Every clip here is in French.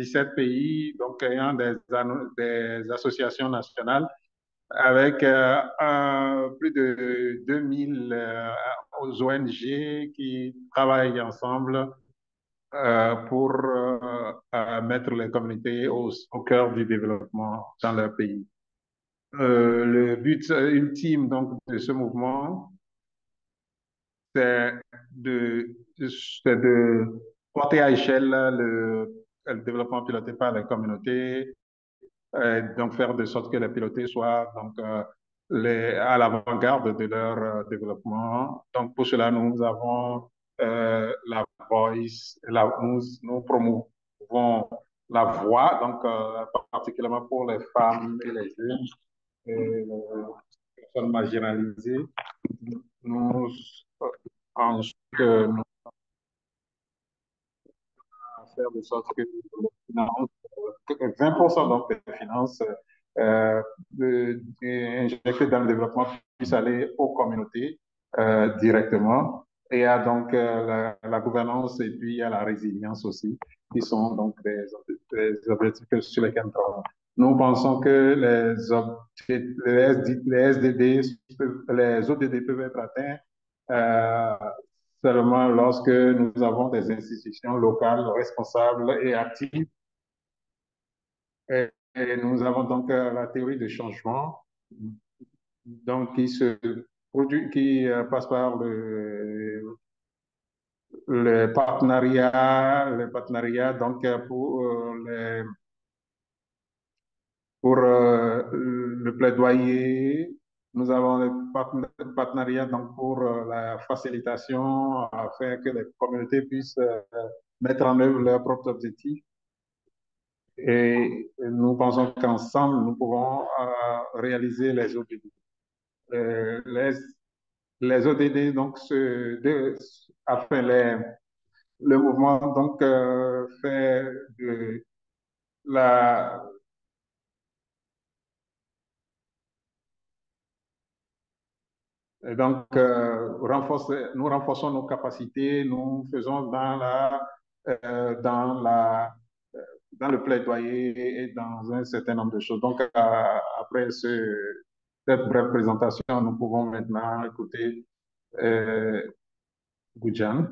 17 pays, donc ayant des, associations nationales avec plus de 2000 ONG qui travaillent ensemble pour mettre les communautés au, cœur du développement dans leur pays. le but ultime donc de ce mouvement, c'est de porter à échelle le, le, développement piloté par les communautés, et donc faire de sorte que les pilotés soient donc, les, à l'avant-garde de leur développement. Donc pour cela, nous avons euh, la voice, la, nous, promouvons la voix, donc euh, particulièrement pour les femmes et les jeunes et les personnes marginalisées. Nous, ensuite, nous de sorte que les 20% donc des finances euh, de, injectées dans le développement puissent aller aux communautés euh, directement. Et il y a donc euh, la, gouvernance et puis il la résilience aussi, qui sont donc des, des objectifs sur lesquels nous travaillons. Nous pensons que les, les, les SDD, les ODD peuvent être atteints euh, seulement lorsque nous avons des institutions locales responsables et actives. Et, nous avons donc euh, la théorie de changement, donc qui se produit, qui euh, passe par le, partenariat, le partenariat donc euh, pour pour le plaidoyer, nous avons le partenariat donc pour la facilitation afin que les communautés puissent mettre en œuvre leurs propres objectifs. Et nous pensons qu'ensemble, nous pouvons réaliser les. Euh, les, les ODD, donc, ce, de, les, le mouvement, donc, euh, fait de la, Donc, euh, nous renforçons nos capacités, nous faisons dans la, euh, la, dans le plaidoyer et dans un certain nombre de choses. Donc, après ce, cette brève présentation, nous pouvons maintenant écouter euh, Goujan.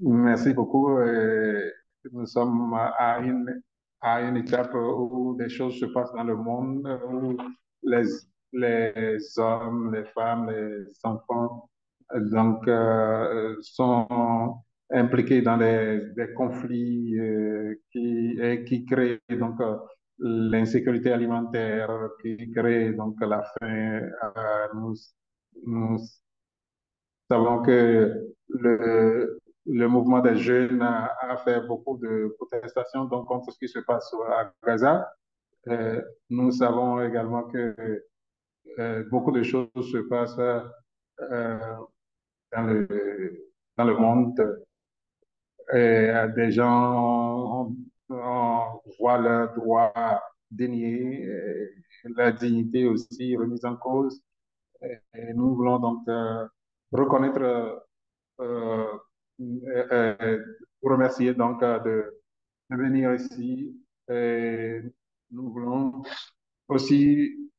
Merci beaucoup. Euh, nous sommes à une, à une étape où des choses se passent dans le monde, où les, les hommes, les femmes, les enfants, donc, euh, sont impliqués dans des, des conflits euh, qui, qui créent donc l'insécurité alimentaire qui crée donc la faim. Euh, nous, nous, savons que le, le mouvement des jeunes a, a, fait beaucoup de protestations donc, contre ce qui se passe à Gaza. Euh, nous savons également que euh, beaucoup de choses se passent euh, dans, le, dans le monde. Des gens voit leurs droits déniés, la dignité aussi remise en cause. Nous voulons donc reconnaître, remercier donc de, venir ici. Nous voulons aussi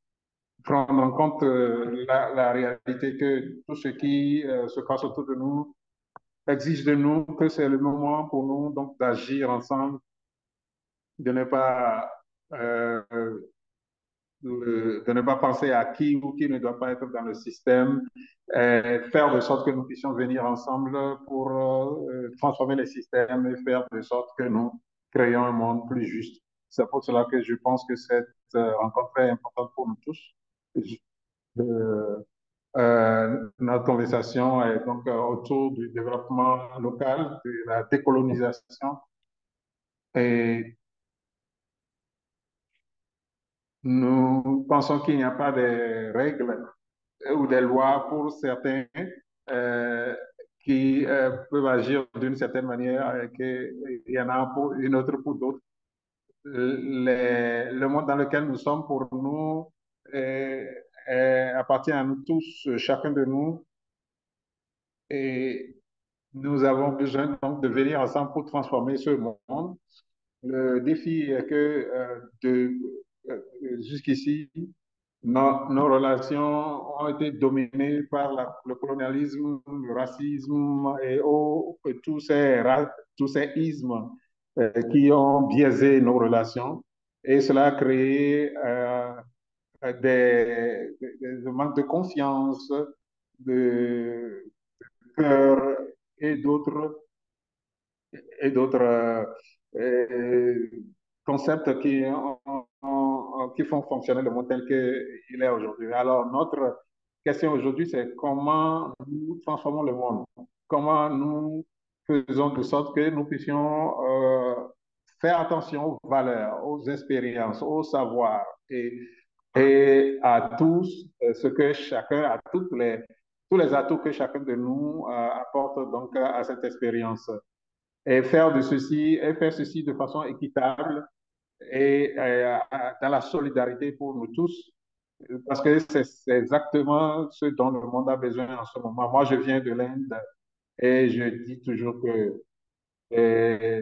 prendre en compte la, la, réalité que tout ce qui se passe autour de nous exige de nous que c'est le moment pour nous donc d'agir ensemble de ne pas euh, de ne pas penser à qui ou qui ne doit pas être dans le système, et faire de sorte que nous puissions venir ensemble pour euh, transformer les systèmes et faire de sorte que nous créions un monde plus juste. C'est pour cela que je pense que cette euh, rencontre est importante pour nous tous. Euh, euh, notre conversation est donc autour du développement local, de la décolonisation et Nous pensons qu'il n'y a pas de règles ou des lois pour certains euh, qui peuvent agir d'une certaine manière et qu'il y en a pour une autre pour d'autres. Le monde dans lequel nous sommes, pour nous, appartient à nous tous, chacun de nous. Et nous avons besoin donc de venir ensemble pour transformer ce monde. Le défi est que euh, euh, jusqu'ici, nos, nos, relations ont été dominées par le colonialisme, le racisme et, oh, tous, ces, tous ces ismes euh, qui ont biaisé nos relations. Et cela a créé euh, des, des, des manques de confiance, de peur et d'autres et d'autres euh, concepts qui, qui font fonctionner le monde tel qu'il est aujourd'hui. Alors, notre question aujourd'hui, c'est comment nous transformons le monde, comment nous faisons de sorte que nous puissions euh, faire attention aux valeurs, aux expériences, aux savoirs et, et à tous ce que chacun, à toutes les, tous les atouts que chacun de nous euh, apporte donc à cette expérience et faire de ceci et faire ceci de façon équitable et euh, dans la solidarité pour nous tous parce que c'est exactement ce dont le monde a besoin en ce moment. Moi, je viens de l'Inde et je dis toujours que et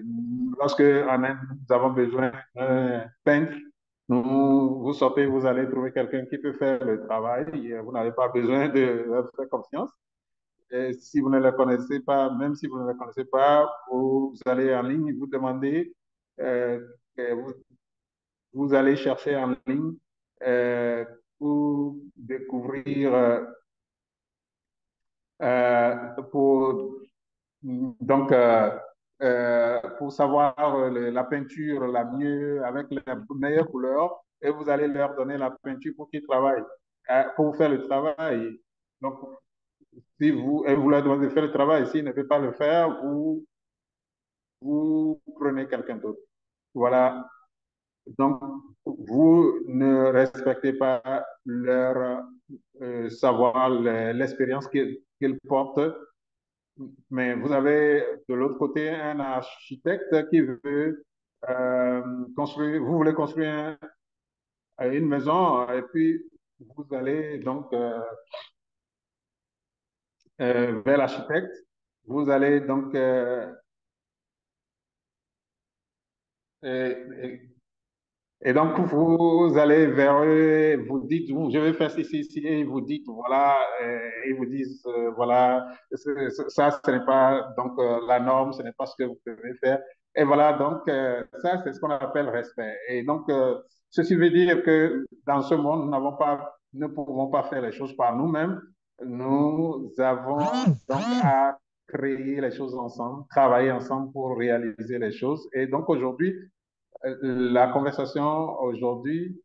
lorsque nous avons besoin d'un peintre, vous sortez, vous allez trouver quelqu'un qui peut faire le travail. Et vous n'avez pas besoin de leur faire confiance. Et si vous ne le connaissez pas, même si vous ne le connaissez pas, vous allez en ligne, vous demandez, euh, vous, allez chercher en ligne euh, pour découvrir, euh, pour donc euh, pour savoir la peinture la mieux, avec les meilleures couleurs, et vous allez leur donner la peinture pour qu'ils travaillent, euh, pour faire le travail. Donc, si vous, et vous leur demandez de faire le travail, s'ils ne peuvent pas le faire, vous, vous prenez quelqu'un d'autre. Voilà. Donc, vous ne respectez pas leur euh, savoir, l'expérience qu'ils qu portent mais vous avez de l'autre côté un architecte qui veut euh, construire, vous voulez construire un, une maison et puis vous allez donc euh, euh, vers l'architecte, vous allez donc et, et donc, vous allez vers eux, vous dites, je vais faire ceci, ceci, et vous dites, voilà, euh, ils vous disent, euh, voilà, ça, ce n'est pas donc euh, la norme, ce n'est pas ce que vous devez faire. Et voilà, donc, ça, c'est ce qu'on appelle respect. Et donc, ceci veut dire que dans ce monde, nous n'avons pas, ne pouvons pas faire les choses par nous-mêmes. Nous avons donc à créer les choses ensemble, travailler ensemble pour réaliser les choses. Et donc, aujourd'hui, la conversation aujourd'hui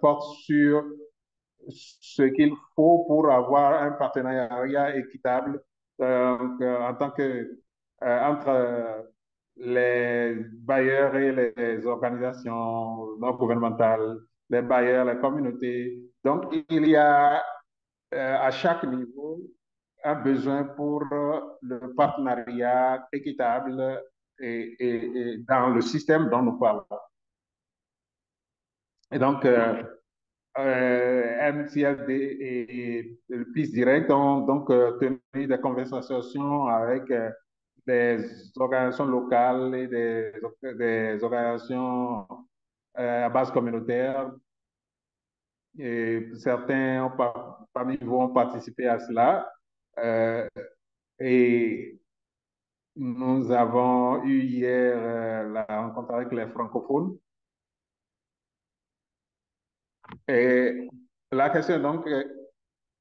porte sur ce qu'il faut pour avoir un partenariat équitable euh, en tant que euh, entre les bailleurs et les organisations non gouvernementales, les bailleurs, les communautés. Donc, il y a euh, à chaque niveau un besoin pour le partenariat équitable et, dans le système dont nous parlons. Et donc, euh, euh, et, et PIS Direct ont donc euh, tenu des conversations avec euh, des organisations locales et des, organisations à base communautaire. Et certains parmi vous ont participé à cela. Et nous avons eu hier euh, la rencontre avec les francophones. Et la question donc,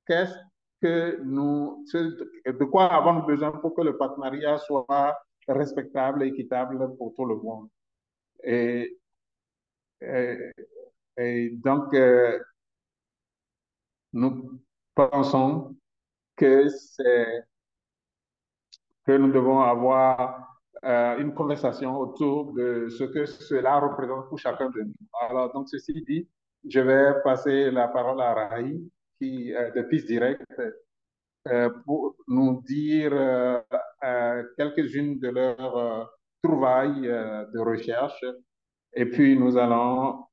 qu'est-ce que nous, de quoi avons-nous besoin pour que le partenariat soit respectable et équitable pour tout le monde? Et donc, euh, nous pensons que c'est que nous devons avoir euh, une conversation autour de ce que cela représente pour chacun de nous. Alors, donc, ceci dit, je vais passer la parole à Raï, qui, euh, de PIS Direct, euh, pour nous dire quelques-unes de leurs trouvailles de recherche. Et puis, nous allons,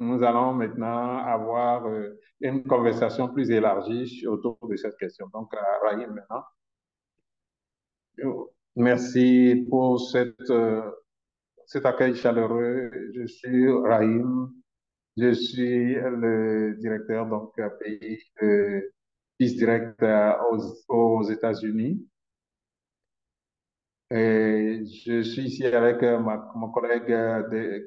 nous allons maintenant avoir une conversation plus élargie autour de cette question. Donc, Raï, maintenant. Merci pour cette, euh, cet accueil chaleureux. Je suis Rahim. Je suis le directeur donc pays de Peace Direct euh, aux, États-Unis. Et je suis ici avec euh, mon collègue euh,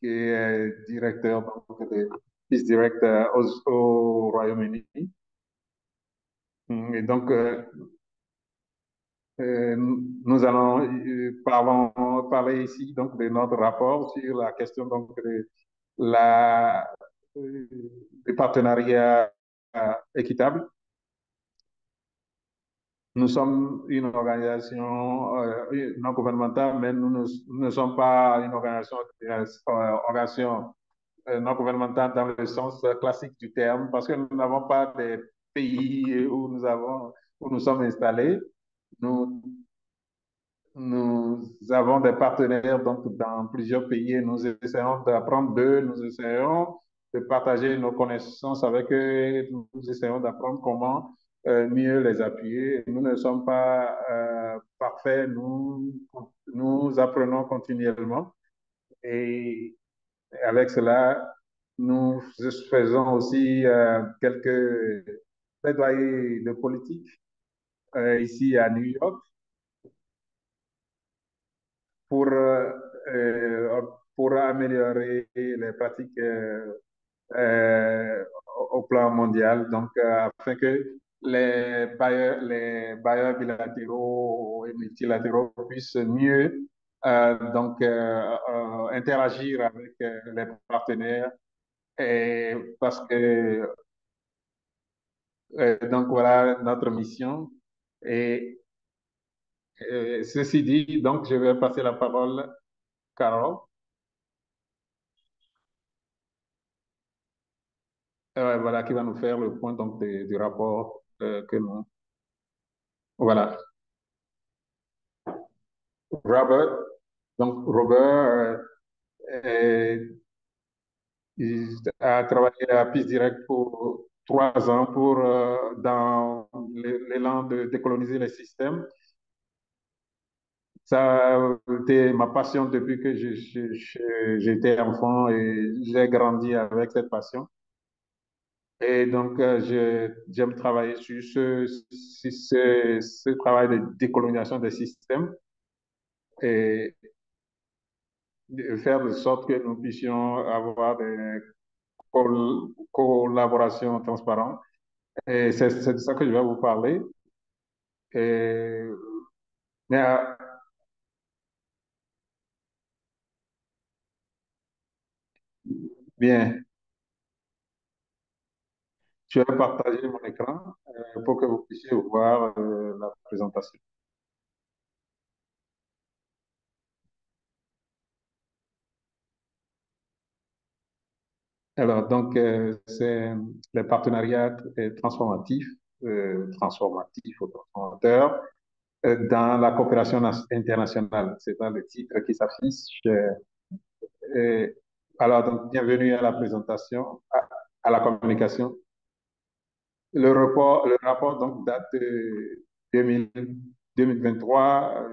qui est directeur de Peace Direct euh, au Royaume-Uni. Et donc, euh, nous allons euh, parler ici donc de notre rapport sur la question donc de la euh, des partenariats équitables. Nous sommes une organisation non gouvernementale, mais nous ne, ne sommes pas une organisation, organisation non gouvernementale dans le sens classique du terme, parce que nous n'avons pas des pays où nous avons, où nous sommes installés. Nous, nous avons des partenaires donc dans plusieurs pays et nous essayons d'apprendre d'eux, nous essayons de partager nos connaissances avec eux, nous essayons d'apprendre comment euh, mieux les appuyer. Nous ne sommes pas euh, parfaits, nous, nous apprenons continuellement. Et avec cela, nous faisons aussi euh, quelques plaidoyers de politique euh, ici à New York pour, euh, pour améliorer les pratiques euh, au plan mondial, donc afin que les bailleurs, les bailleurs bilatéraux et multilatéraux puissent mieux euh, donc euh, euh, interagir avec les partenaires et parce que donc voilà notre mission et, ceci dit donc je vais passer la parole Carole. Voilà qui va nous faire le point donc du rapport que nous voilà. Robert donc Robert euh, a travaillé à Peace Direct pour trois ans pour euh, dans l'élan de décoloniser les systèmes. Ça a été ma passion depuis que j'étais enfant et j'ai grandi avec cette passion. Et donc, euh, j'aime travailler sur ce, ce, ce, travail de décolonisation des systèmes et faire de sorte que nous puissions avoir des col collaborations transparentes. Et c'est de ça que je vais vous parler. Et, euh, bien. Je vais partager mon écran euh, pour que vous puissiez voir euh, la présentation. Alors, donc, euh, c'est les partenariats transformatifs, euh, transformatifs ou transformateurs euh, dans la coopération internationale. C'est dans le titre qui s'affiche. alors, donc, bienvenue à la présentation, à, la communication. Le rapport, le rapport donc, date de 2000, 2023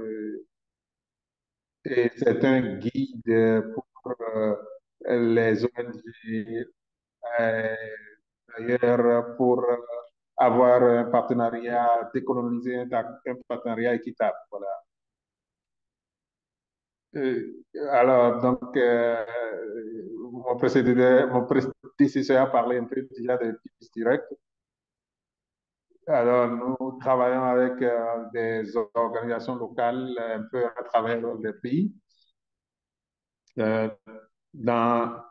et c'est un guide pour les ONG euh, d'ailleurs pour avoir un partenariat décolonisé, un partenariat équitable. Voilà. Euh, alors, donc, euh, mon, prédécesseur a parlé un peu déjà de Peace Direct. Alors, nous travaillons avec euh, des organisations locales un peu à travers le pays. Euh, dans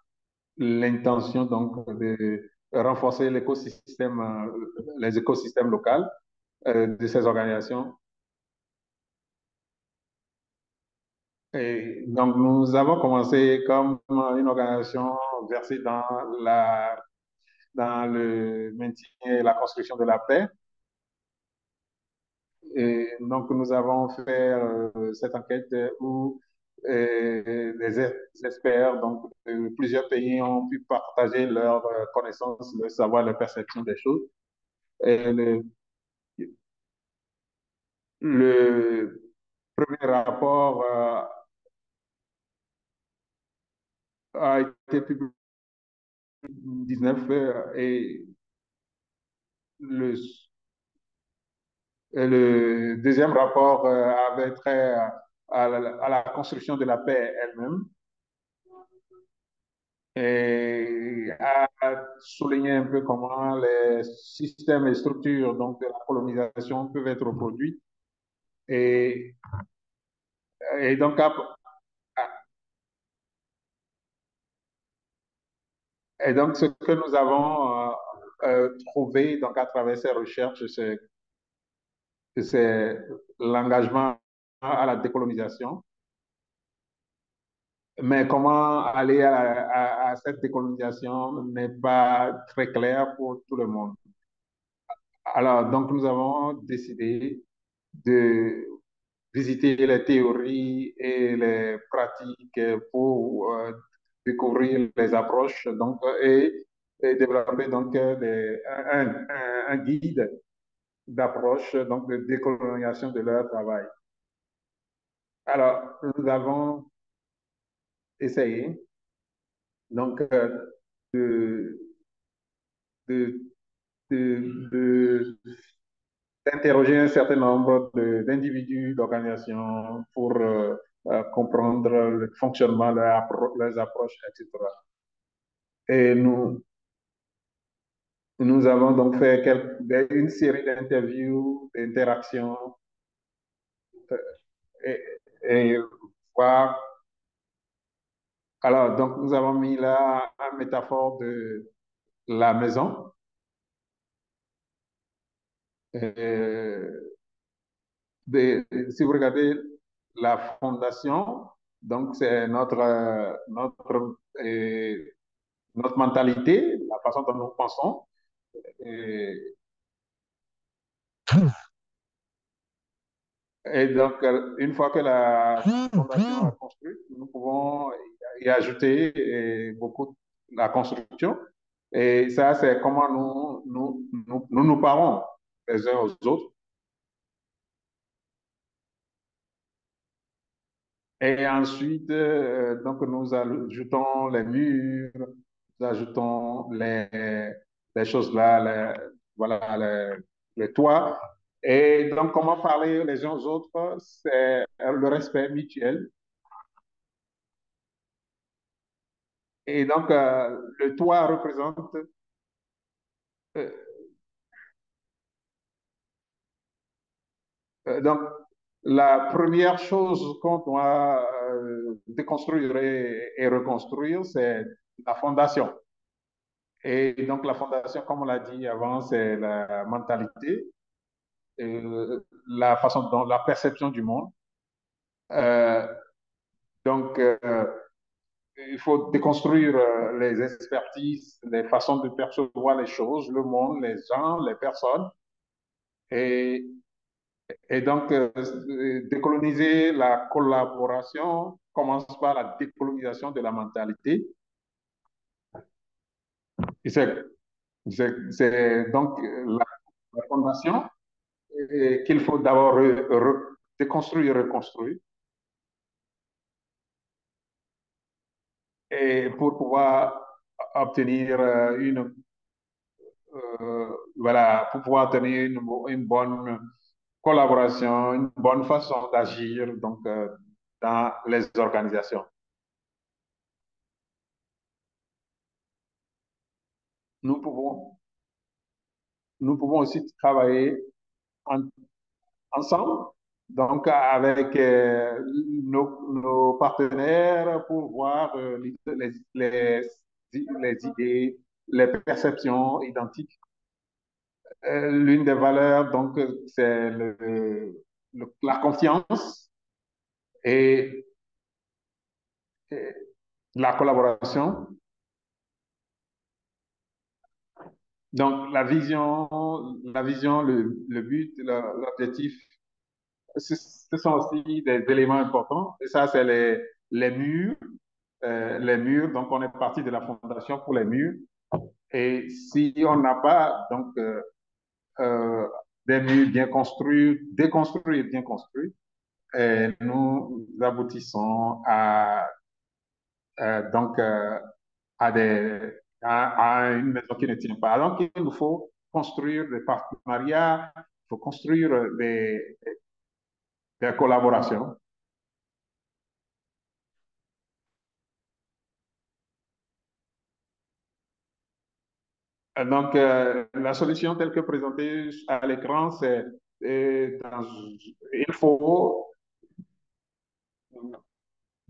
l'intention donc de renforcer l'écosystème, les écosystèmes locaux euh, de ces organisations. Et donc, nous avons commencé comme une organisation versée dans, la, dans le maintien et la construction de la paix. Et donc, nous avons fait euh, cette enquête où les experts donc, de plusieurs pays ont pu partager leurs connaissances, leur savoir, leur perception des choses. Le, premier rapport euh, a été publié en 2019 euh, et le, et le deuxième rapport euh, avait trait à, à, la, à, construction de la paix elle-même et a souligné un peu comment les systèmes et structures donc, de la colonisation peuvent être reproduits. Et, et donc, à, et donc, ce que nous avons euh, euh, trouvé donc, à travers ces recherches, c'est l'engagement à la décolonisation. Mais comment aller à, cette décolonisation n'est pas très clair pour tout le monde. Alors, donc, nous avons décidé de visiter les théories et les pratiques pour euh, découvrir les approches donc, et, développer donc un, guide d'approche de décolonisation de leur travail. Alors, nous avons essayé donc euh, de, d'interroger un certain nombre d'individus, d'organisations pour euh, euh, comprendre le fonctionnement, leurs approches, etc. Et nous, nous avons donc fait une série d'interviews, d'interactions, et voir. Alors, donc, nous avons mis là une métaphore de la maison. De, si vous regardez la fondation, donc c'est notre, notre, notre mentalité, la façon dont nous pensons. Et donc, une fois que la fondation est construite, nous pouvons y ajouter beaucoup la construction. Et ça, c'est comment nous nous, nous, nous, nous parlons les uns aux autres. Et ensuite, euh, donc, nous ajoutons les murs, nous ajoutons les, les choses là, les, voilà, les, les toits. Et donc, comment parler les uns aux autres, c'est le respect mutuel. Et donc, euh, le toit représente euh, donc, la première chose qu'on doit euh, déconstruire et reconstruire, c'est la fondation. Et donc, la fondation, comme on l'a dit avant, c'est la mentalité, la façon dont la perception du monde. Euh, donc, euh, il faut déconstruire les expertises, les façons de percevoir les choses, le monde, les gens, les personnes. Et et donc, euh, décoloniser la collaboration commence par la décolonisation de la mentalité. C'est donc la, la fondation qu'il faut d'abord déconstruire reconstruire. Et pour pouvoir obtenir une, euh, voilà, pour pouvoir obtenir une bonne collaboration, une bonne façon d'agir donc euh, dans les organisations. Nous pouvons, nous pouvons aussi travailler en, ensemble, donc avec euh, nos, partenaires pour voir euh, les, les, les idées, les perceptions identiques euh, l'une des valeurs, donc, c'est le, la confiance et, la collaboration. Donc, la vision, la vision, le, le but, l'objectif, ce, ce, sont aussi des éléments importants. Et ça, c'est les, les murs. Euh, les murs, donc on est parti de la fondation pour les murs. Et si on n'a pas donc euh, euh, des murs bien construits, déconstruits et bien construits. Et nous aboutissons à, euh, donc, euh, à, des, à, une maison qui ne tient pas. Donc, il nous faut construire des partenariats, il faut construire des, des collaborations. Donc, euh, la solution telle que présentée à l'écran, c'est il faut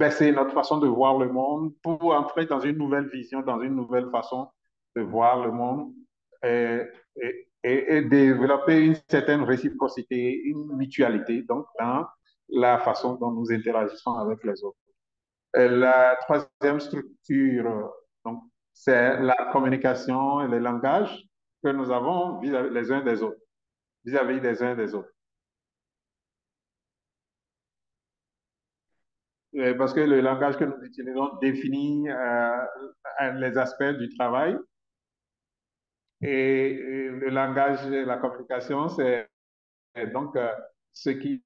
baisser notre façon de voir le monde pour entrer dans une nouvelle vision, dans une nouvelle façon de voir le monde et, développer une certaine réciprocité, une mutualité, donc dans la façon dont nous interagissons avec les autres. La troisième structure, c'est la communication et le langage que nous avons vis-à-vis les uns des autres, vis-à-vis des uns des autres. Parce que le langage que nous utilisons définit euh, les aspects du travail. Et, le langage la communication, c'est donc euh, ce qui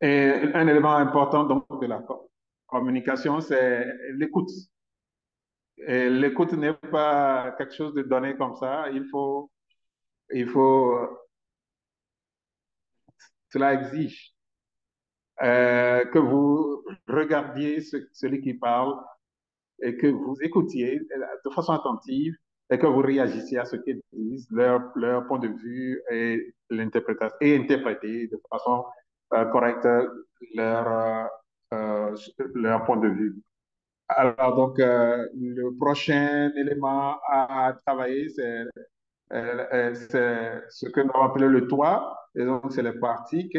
Et un élément important donc, de la communication, c'est l'écoute. L'écoute n'est pas quelque chose de donné comme ça. Il faut, il faut, cela exige euh, que vous regardiez ce, celui qui parle et que vous écoutiez de façon attentive et que vous réagissiez à ce qu'ils disent, leur, leur point de vue et l'interprétation et interpréter de façon correcte leur, euh, leur point de vue. Alors, donc, euh, le prochain élément à travailler, c'est euh, ce que nous appelé le toit, et donc c'est les parties, que,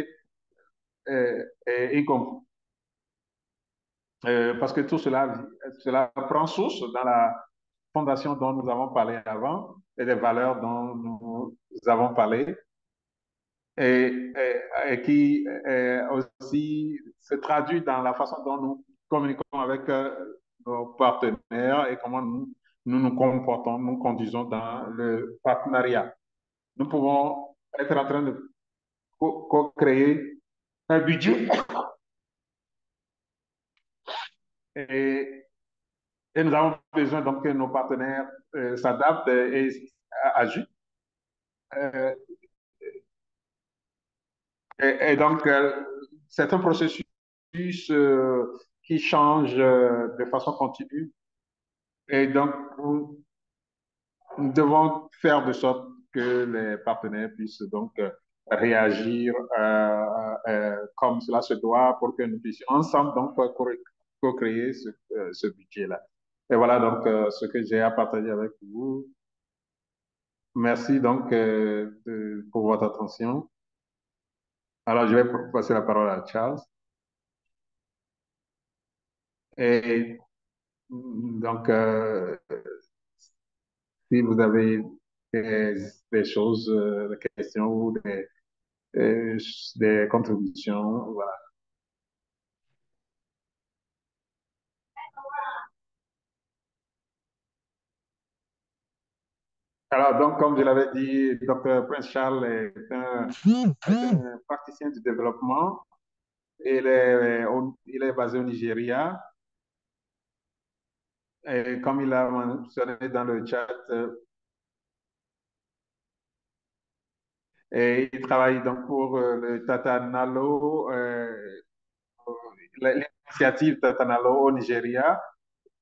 et, et, euh, parce que tout cela, cela prend source dans la fondation dont nous avons parlé avant et des valeurs dont nous avons parlé et, qui aussi se traduit dans la façon dont nous communiquons avec euh, nos partenaires et comment nous nous, comportons, nous conduisons dans le partenariat. Nous pouvons être en train de co-créer un budget et, nous avons besoin donc que nos partenaires euh, s'adaptent et ajustent. Euh, et, donc, euh, c'est un processus euh, qui change euh, de façon continue. Et donc, nous, devons faire de sorte que les partenaires puissent donc réagir comme cela se doit pour que nous puissions ensemble donc co-créer ce, budget-là. Et voilà donc ce que j'ai à partager avec vous. Merci donc pour votre attention. Alors, je vais passer la parole à Charles. Et donc, euh, si vous avez des, choses, euh, des questions ou des, des, des contributions, voilà. Alors, donc, comme je l'avais dit, Dr. Prince Charles est un, praticien du développement. Il est, il est basé au Nigeria. Et comme il a mentionné dans le chat, il travaille donc pour le Tata Nalo, euh, l'initiative Tata Nalo au Nigeria.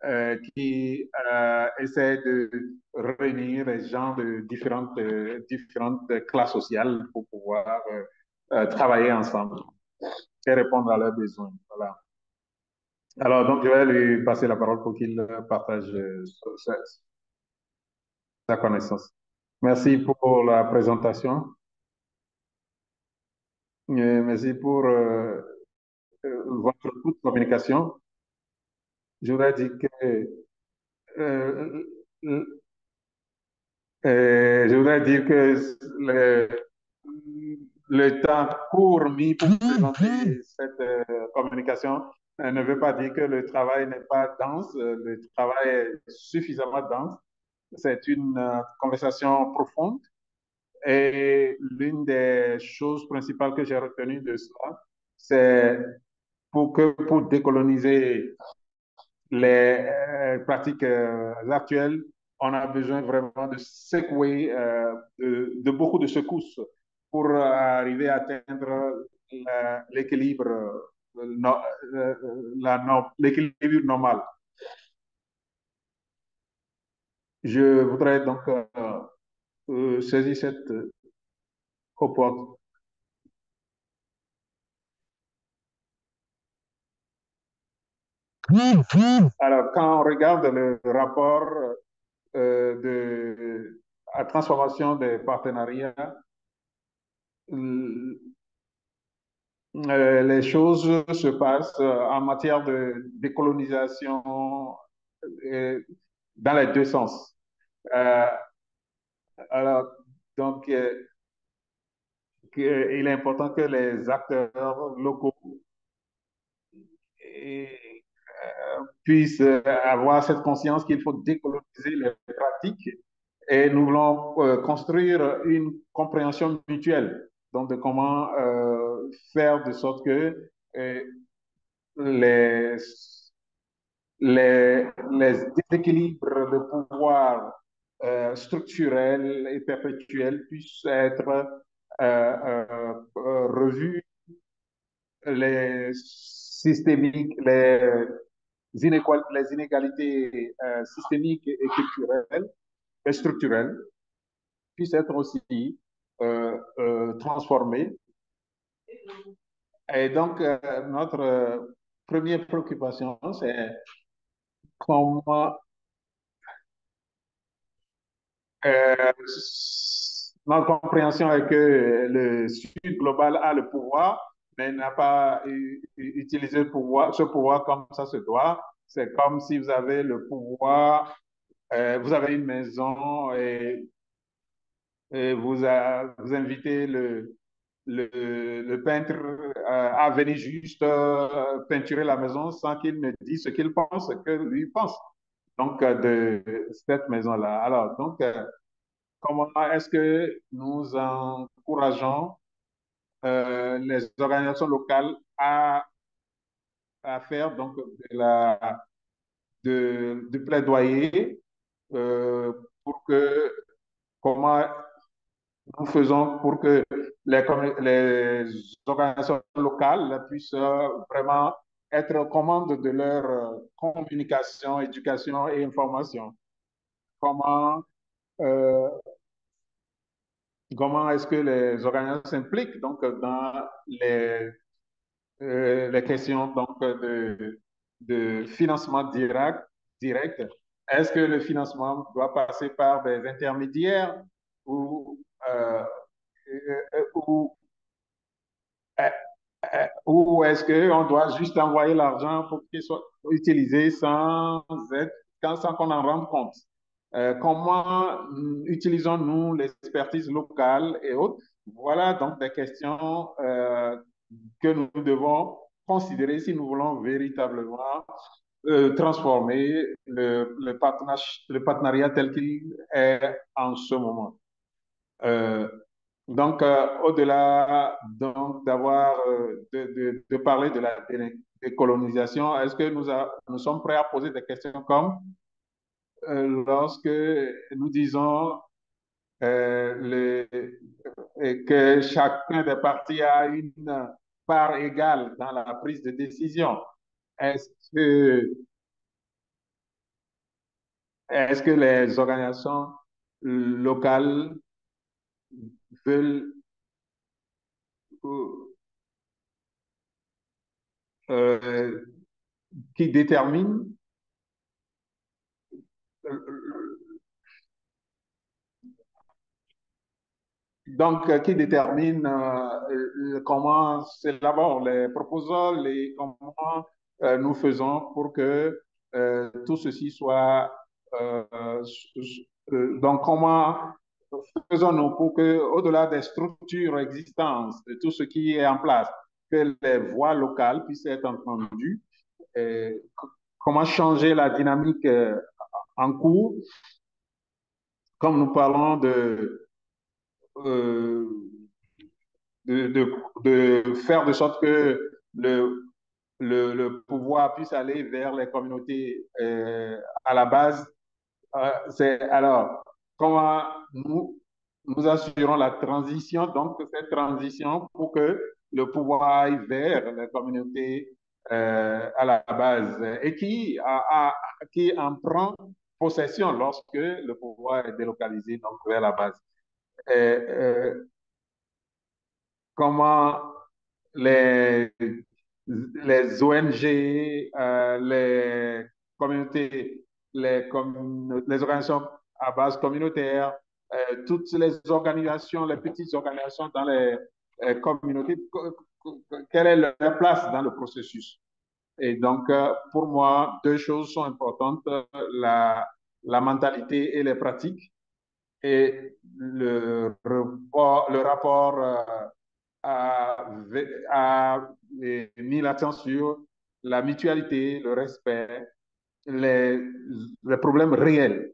Euh, qui euh, essaie de réunir les gens de différentes, euh, différentes classes sociales pour pouvoir travailler ensemble et répondre à leurs besoins. Voilà. Alors, donc, je vais lui passer la parole pour qu'il partage sa, sa connaissance. Merci pour la présentation. merci pour votre communication. Je voudrais dire que euh, euh, je voudrais dire que le, le temps court mis pour présenter cette euh, communication euh, ne veut pas dire que le travail n'est pas dense. Euh, le travail est suffisamment dense. C'est une euh, conversation profonde. Et l'une des choses principales que j'ai retenues de cela, c'est pour que pour décoloniser les euh, pratiques euh, actuelles, on a besoin vraiment de secouer, euh, de, beaucoup de secousses pour arriver à atteindre l'équilibre normal. Je voudrais donc saisir cette Alors, quand on regarde le rapport euh, de la transformation des partenariats, euh, les choses se passent en matière de décolonisation euh, dans les deux sens. Alors, donc, il est important que les acteurs locaux et, puissent avoir cette conscience qu'il faut décoloniser les pratiques et nous voulons euh, construire une compréhension mutuelle donc de comment euh, faire de sorte que euh, les, les, déséquilibres de pouvoir euh, structurels et perpétuels puissent être revus, les systémiques, les les inégalités euh, systémiques et culturelles et structurelles puissent être aussi euh, euh, transformées. Et donc, notre première préoccupation, c'est comment notre compréhension est que le Sud global a le pouvoir mais n'a pas utilisé ce pouvoir comme ça se doit. C'est comme si vous avez le pouvoir, euh, vous avez une maison et, vous, invitez le, le, peintre euh, à venir juste euh, peinturer la maison sans qu'il ne dise ce qu'il pense, que lui pense. Donc, de cette maison-là. Alors, donc, comment est-ce que nous encourageons euh, les organisations locales à, faire donc de la plaidoyer euh, pour que comment nous faisons pour que les, les organisations locales puissent vraiment être aux commandes de leur communication, éducation et information. Comment euh, comment est-ce que les organisations s'impliquent donc dans les, euh, les questions donc de, de financement direct, direct? Est-ce que le financement doit passer par des intermédiaires ou, euh, euh ou, ou est-ce qu'on doit juste envoyer l'argent pour qu'il soit utilisé sans, être, sans qu'on en rende compte? Euh, comment utilisons-nous l'expertise locale et autres Voilà donc des questions euh, que nous devons considérer si nous voulons véritablement euh, transformer le, partenariat, tel qu'il est en ce moment. Donc, au-delà d'avoir de, parler de la décolonisation, est-ce que nous, sommes prêts à poser des questions comme lorsque nous disons euh, que chacun des partis a une part égale dans la prise de décision. Est-ce que, est-ce que les organisations locales veulent euh, qui déterminent donc, qui détermine comment c'est d'abord les proposals et comment nous faisons pour que tout ceci soit donc comment faisons-nous pour que, au-delà des structures existantes, de tout ce qui est en place, que les voix locales puissent être entendues, et comment changer la dynamique euh, en cours, comme nous parlons de, euh, de, de, de, faire de sorte que le, le, le, pouvoir puisse aller vers les communautés euh, à la base. Euh, c'est alors comment nous, nous assurons la transition, donc cette transition pour que le pouvoir aille vers les communautés à la base et qui, a, qui en prend possession lorsque le pouvoir est délocalisé donc vers la base. Euh, comment les, ONG, euh, les communautés, les, organisations à base communautaire, euh, toutes les organisations, les petites organisations dans les communautés, quelle est leur place dans le processus? Et donc, euh, pour moi, deux choses sont importantes, la, la mentalité et les pratiques, et le, le rapport euh, a, a mis l'accent sur la mutualité, le respect, les, les problèmes réels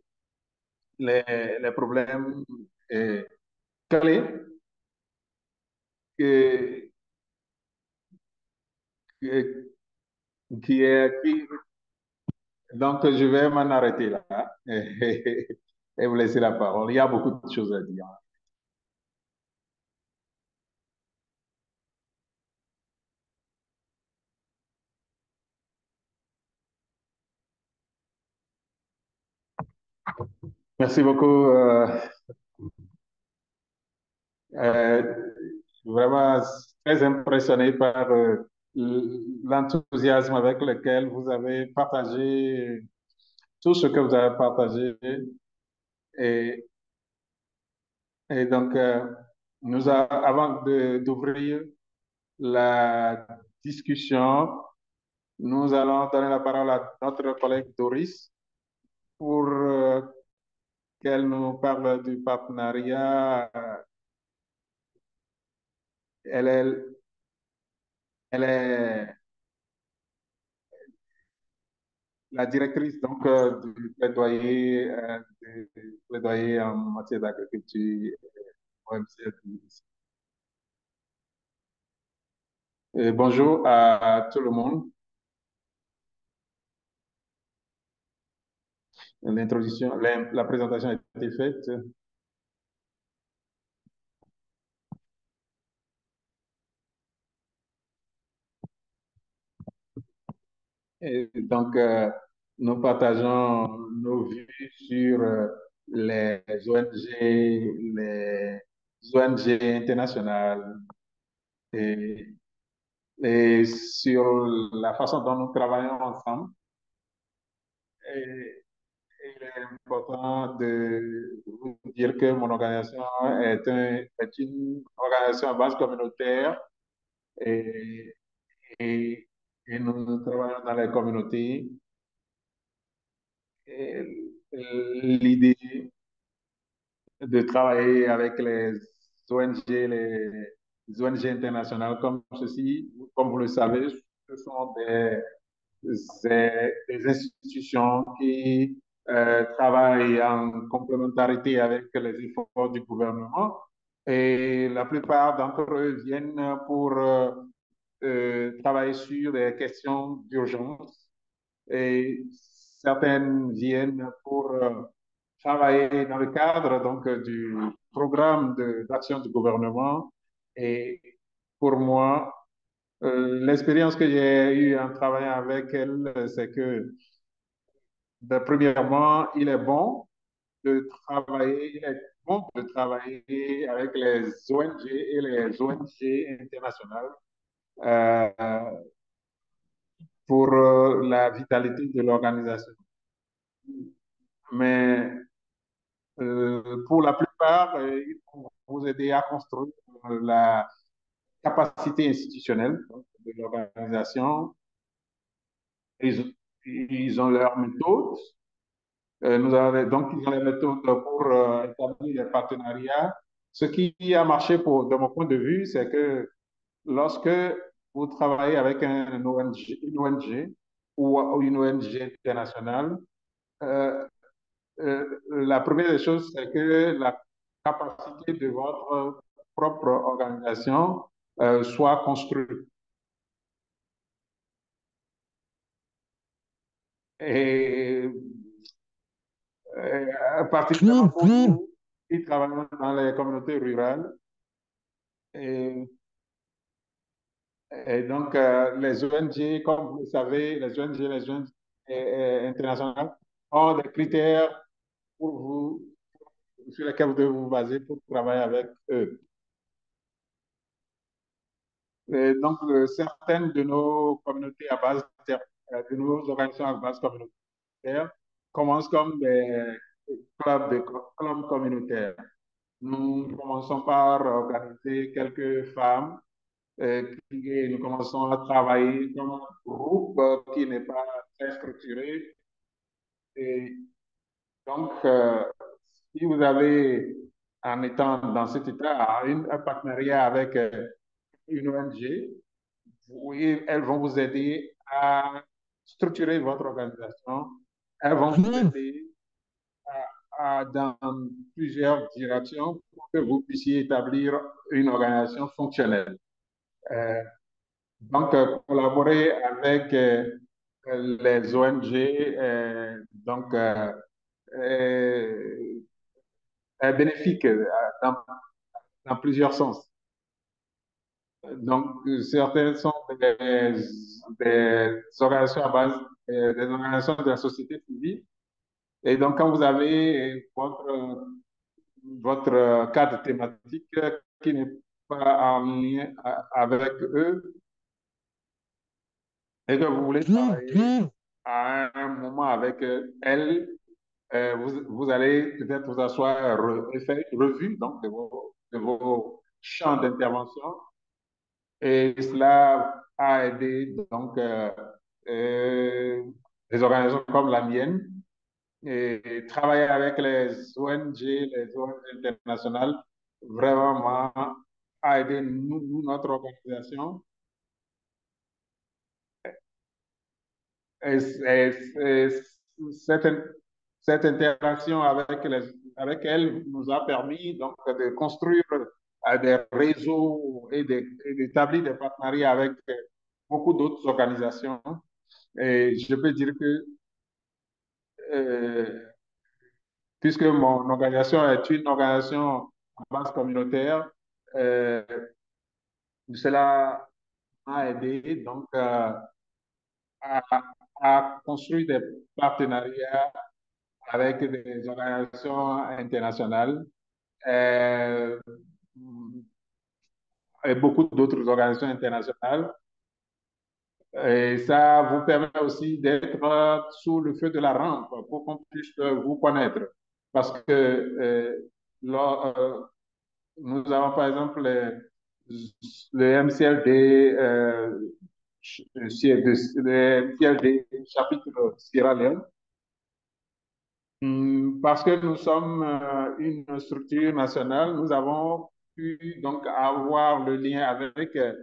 les, les problèmes eh, clés que, qui est qui, donc je vais m'en arrêter là et, et vous laisser la parole. Il y a beaucoup de choses à dire. Merci beaucoup. Euh, euh, vraiment très impressionné par euh, l'enthousiasme avec lequel vous avez partagé tout ce que vous avez partagé. Et, donc, euh, nous a, avant d'ouvrir la discussion, nous allons donner la parole à notre collègue Doris pour euh, qu'elle nous parle du partenariat. Elle elle est la directrice donc euh, du plaidoyer, euh, du plaidoyer en matière d'agriculture bonjour à tout le monde. L'introduction, la présentation a été faite. Donc, euh, nous partageons nos vues sur euh, les ONG, les ONG internationales et, et sur la façon dont nous travaillons ensemble. Et, il est important de vous dire que mon organisation est, un, est une organisation à base communautaire et, et nous travaillons dans les communautés. L'idée de travailler avec les ONG, les ONG internationales comme ceci, comme vous le savez, ce sont des, des, institutions qui euh, travaillent en complémentarité avec les efforts du gouvernement et la plupart d'entre eux viennent pour euh, euh, travailler sur des questions d'urgence. Et certaines viennent pour euh, travailler dans le cadre donc du programme d'action du gouvernement. Et pour moi euh, l'expérience que j'ai eue en travaillant avec elle c'est que de, premièrement, il est bon de travailler, il est bon de travailler avec les ONG et les ONG internationales pour euh, la vitalité de l'organisation. Mais euh, pour la plupart, il faut vous aider à construire la capacité institutionnelle de l'organisation. Ils, ils, ont leurs méthodes. Euh, donc, ils ont les méthodes pour euh, établir des partenariats. Ce qui a marché, pour, de mon point de vue, c'est que lorsque vous travaillez avec un ONG, une ONG ou une ONG internationale, euh, euh, la première des choses, c'est que la capacité de votre propre organisation euh, soit construite. Et euh, particulièrement pour nous qui travaillons dans les communautés rurales. Et, et donc, euh, les ONG, comme vous le savez, les ONG, les ONG internationales ont des critères sur lesquels vous devez vous baser pour travailler avec eux. Et donc, euh, certaines de nos communautés à base, euh, de nos organisations à base communautaire commencent comme des clubs, de, clubs communautaires. Nous commençons par organiser quelques femmes euh, nous commençons à travailler comme un groupe qui n'est pas très structuré. Et donc, euh, si vous avez, en étant dans cet état, un partenariat avec euh, une ONG, elles vont vous aider à structurer votre organisation. Elles vont vous aider à, dans plusieurs directions pour que vous puissiez établir une organisation fonctionnelle. Euh, donc, collaborer avec les ONG, donc est, bénéfique euh, dans, plusieurs sens. Donc, certaines sont des, organisations à base, euh, des organisations de la société civile. Et donc, quand vous avez votre, votre cadre thématique qui n'est pas en lien avec eux, et que vous voulez travailler à un moment avec elles, euh, vous, vous, allez peut-être vous asseoir faire revue donc, de, vos, de vos champs d'intervention. Et cela a aidé donc, euh, euh, des organisations comme la mienne et travailler avec les ONG, les ONG internationales, vraiment a aidé notre organisation. Et, et, certaines, cette interaction avec, avec elle nous a permis donc de construire euh, des réseaux et d'établir des partenariats avec beaucoup d'autres organisations. Et je peux dire que, puisque mon organisation est une organisation en base communautaire, euh, cela m'a aidé donc à, à construire des partenariats avec des organisations internationales euh, et beaucoup d'autres organisations internationales. Et ça vous permet aussi d'être sous le feu de la rampe pour qu'on puisse vous connaître. Parce que euh, euh, nous avons par exemple le MCLD, euh, le MCLD chapitre Sierra Leone, Hmm, parce que nous sommes euh, une structure nationale, nous avons pu donc avoir le lien avec euh,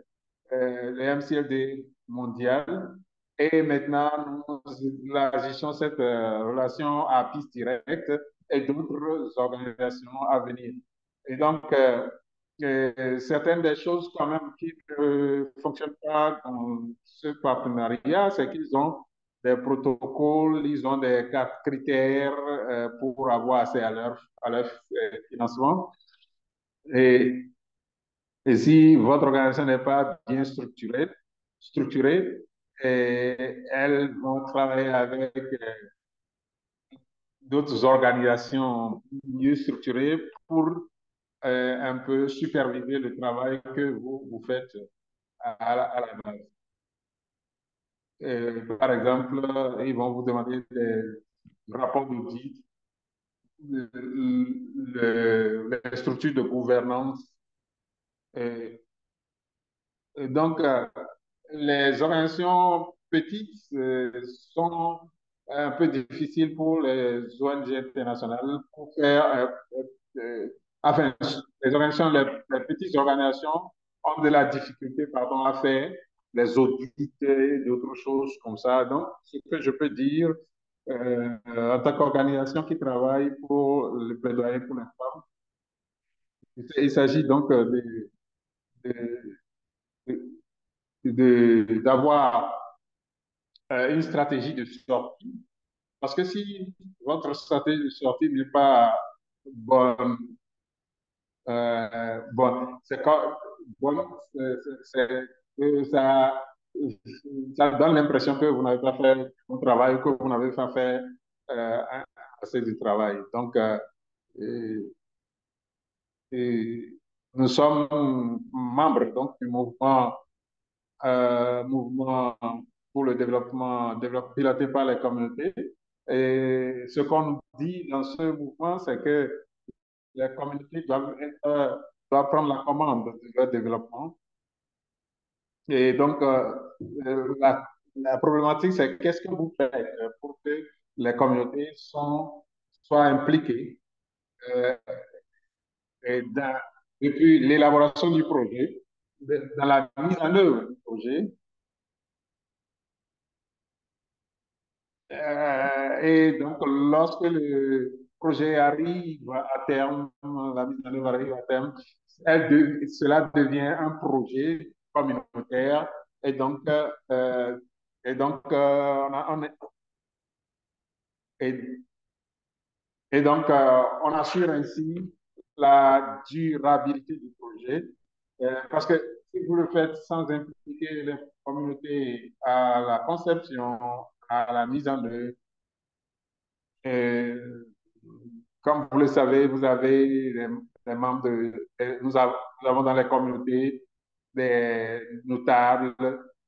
le MCLD mondial et maintenant nous agissons cette euh, relation à piste directe et d'autres organisations à venir. Et donc, certaines des choses quand même qui ne fonctionnent pas dans ce partenariat, c'est qu'ils ont des protocoles, ils ont des quatre critères euh, pour avoir accès à leur, à leur euh, financement. Et, et, si votre organisation n'est pas bien structurée, structurée elles vont travailler avec euh, d'autres organisations mieux structurées pour un peu superviser le travail que vous, vous faites à, la base. Euh, par exemple, ils vont vous demander des rapports d'audit le, les structures de gouvernance. Donc, euh, les organisations petites euh, sont un peu difficiles pour les ONG internationales pour faire, enfin, les organisations, les, petites organisations ont de la difficulté, pardon, à faire les audits et d'autres choses comme ça. Donc, ce que je peux dire, euh, en tant qu'organisation qui travaille pour le plaidoyer pour les. Il s'agit donc de, d'avoir euh, une stratégie de sortie. Parce que si votre stratégie de sortie n'est pas bonne, euh, bonne, c'est bon, ça, ça donne l'impression que vous n'avez pas fait un travail, que vous n'avez pas fait euh, assez de travail. Donc, euh, nous sommes membres donc, du mouvement, euh, mouvement pour le développement, développement piloté par les communautés. Et ce qu'on nous dit dans ce mouvement, c'est que les communautés doivent, être, doivent prendre la commande de leur développement et donc, euh, la, la, problématique, c'est qu'est-ce que vous faites pour que les communautés soient impliquées euh, depuis l'élaboration du projet, dans la mise en œuvre du projet. Euh, et donc, lorsque le projet arrive à terme, la mise en œuvre arrive à terme, cela devient un projet communautaire. Et donc, euh, euh, on, a, on euh, assure ainsi la durabilité du projet. Euh, parce que si vous le faites sans impliquer les communautés à la conception, à la mise en œuvre, comme vous le savez, vous avez les, membres de, nous, avons, dans les communautés des notables,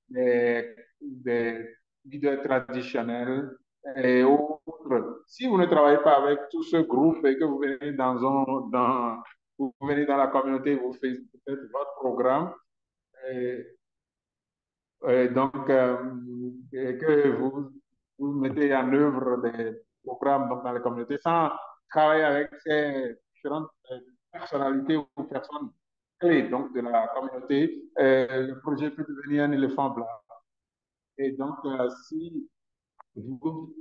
des, des leaders traditionnels et autres. Si vous ne travaillez pas avec tout ce groupe et que vous venez dans, un, dans, vous venez dans la communauté, vous faites, votre programme, et, donc, euh, que vous, vous mettez en œuvre des programmes dans la communauté sans travailler avec ces différentes personnalités ou personnes clés donc, de la communauté, euh, le projet peut devenir un éléphant blanc. Et donc, euh, si vous,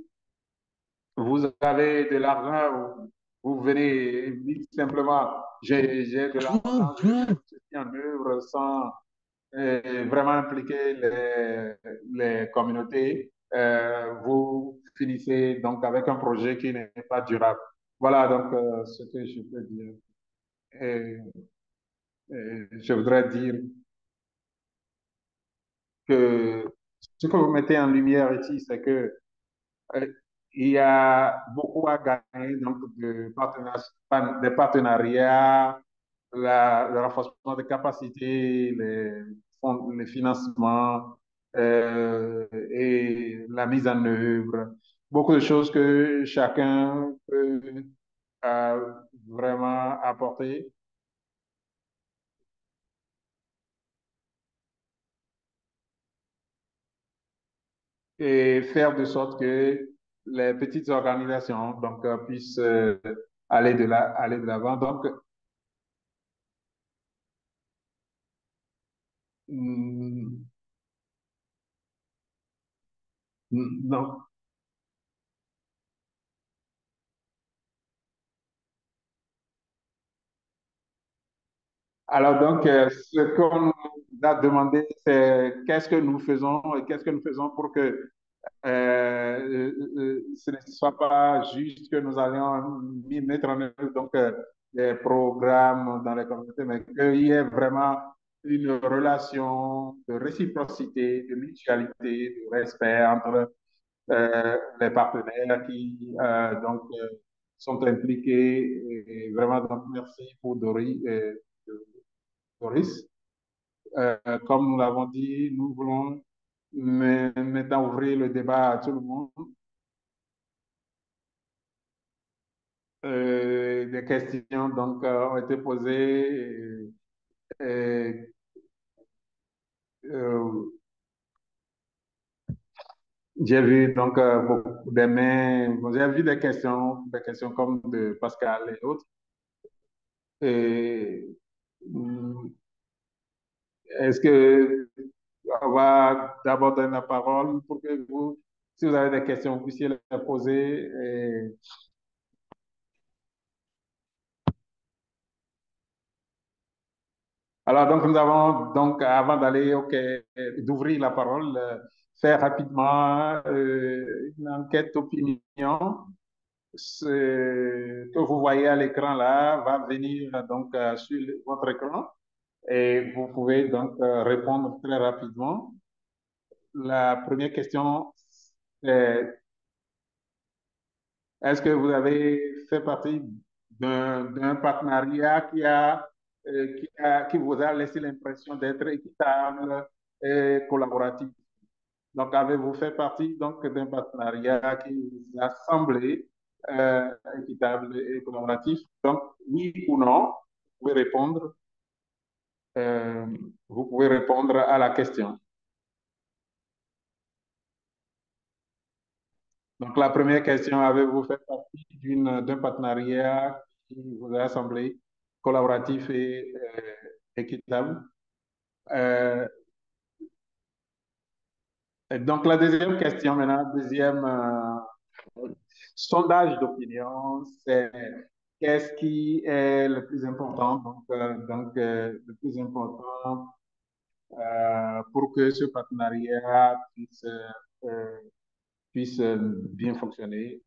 vous avez de l'argent, vous, vous venez dites simplement, j'ai de l'argent, je en œuvre sans euh, vraiment impliquer les, les communautés, euh, vous finissez donc avec un projet qui n'est pas durable. Voilà donc euh, ce que je peux dire. Je voudrais dire que ce que vous mettez en lumière ici, c'est que euh, il y a beaucoup à gagner donc de partenariats, des partenariats, le renforcement des capacités, les financements euh, et la mise en œuvre. Beaucoup de choses que chacun peut euh, vraiment apporter. et faire de sorte que les petites organisations donc, euh, puissent euh, aller de la, aller de l'avant. Donc, mm, non. Alors donc, euh, ce qu'on a demandé, c'est qu'est-ce que nous faisons et qu'est-ce que nous faisons pour que euh, euh, ce ne soit pas juste que nous allions mettre en œuvre donc, des programmes dans les communautés, mais qu'il y ait vraiment une relation de réciprocité, de mutualité, de respect entre les partenaires qui donc, sont impliqués. Et vraiment, donc, merci pour Doris. comme nous l'avons dit, nous voulons maintenant ouvrir le débat à tout le monde. Euh, des questions donc, euh, ont été posées. Euh, j'ai vu donc euh, beaucoup de mains, j'ai vu des questions, des questions comme de Pascal et autres. Est-ce que on va d'abord donner la parole? Pour que vous, si vous avez des questions, vous puissiez les poser. Et... Alors, donc, nous avons, donc, avant d'aller, d'ouvrir la parole, euh, faire rapidement euh, une enquête opinion. Ce que vous voyez à l'écran là va venir donc euh, sur votre écran et vous pouvez donc euh, répondre très rapidement. La première question est est-ce que vous avez fait partie d'un partenariat qui a, euh, qui a, qui vous a laissé l'impression d'être équitable et collaboratif? Donc, avez-vous fait partie donc d'un partenariat qui vous a semblé euh, équitable et collaboratif? Donc, oui ou non, vous pouvez répondre. Euh, vous pouvez répondre à la question. Donc, la première question, avez-vous fait partie d'un partenariat qui vous a semblé collaboratif et euh, équitable? Donc, la deuxième question maintenant, deuxième sondage d'opinion, c'est qu'est-ce qui est le plus important? Donc, euh, donc euh, le plus important pour que ce partenariat puisse puisse bien fonctionner.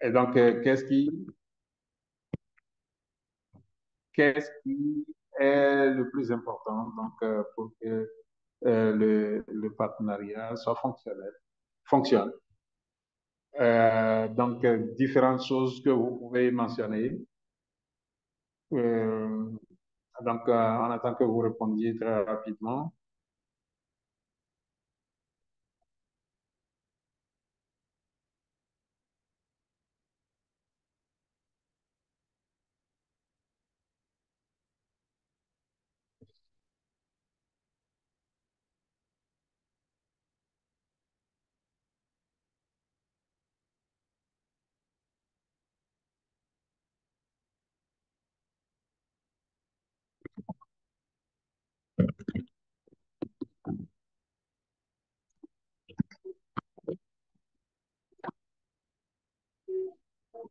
Et donc, qu'est-ce qui, qu'est-ce qui est le plus important donc, pour que le, le, partenariat soit fonctionnel, fonctionne? Euh, donc, différentes choses que vous pouvez mentionner. Euh, donc, en attendant que vous répondiez très rapidement.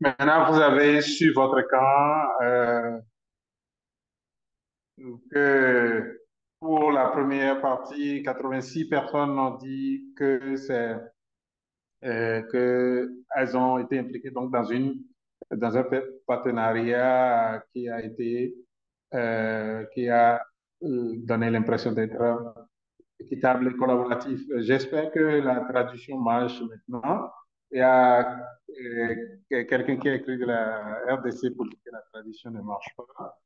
Maintenant, vous avez sur votre écran euh, que pour la première partie, 86 personnes ont dit que c'est euh, que elles ont été impliquées donc dans une dans un partenariat qui a été euh, qui a donné l'impression d'être équitable et collaboratif. J'espère que la traduction marche maintenant. Il y a quelqu'un qui a écrit de la RDC pour dire que la traduction ne marche pas.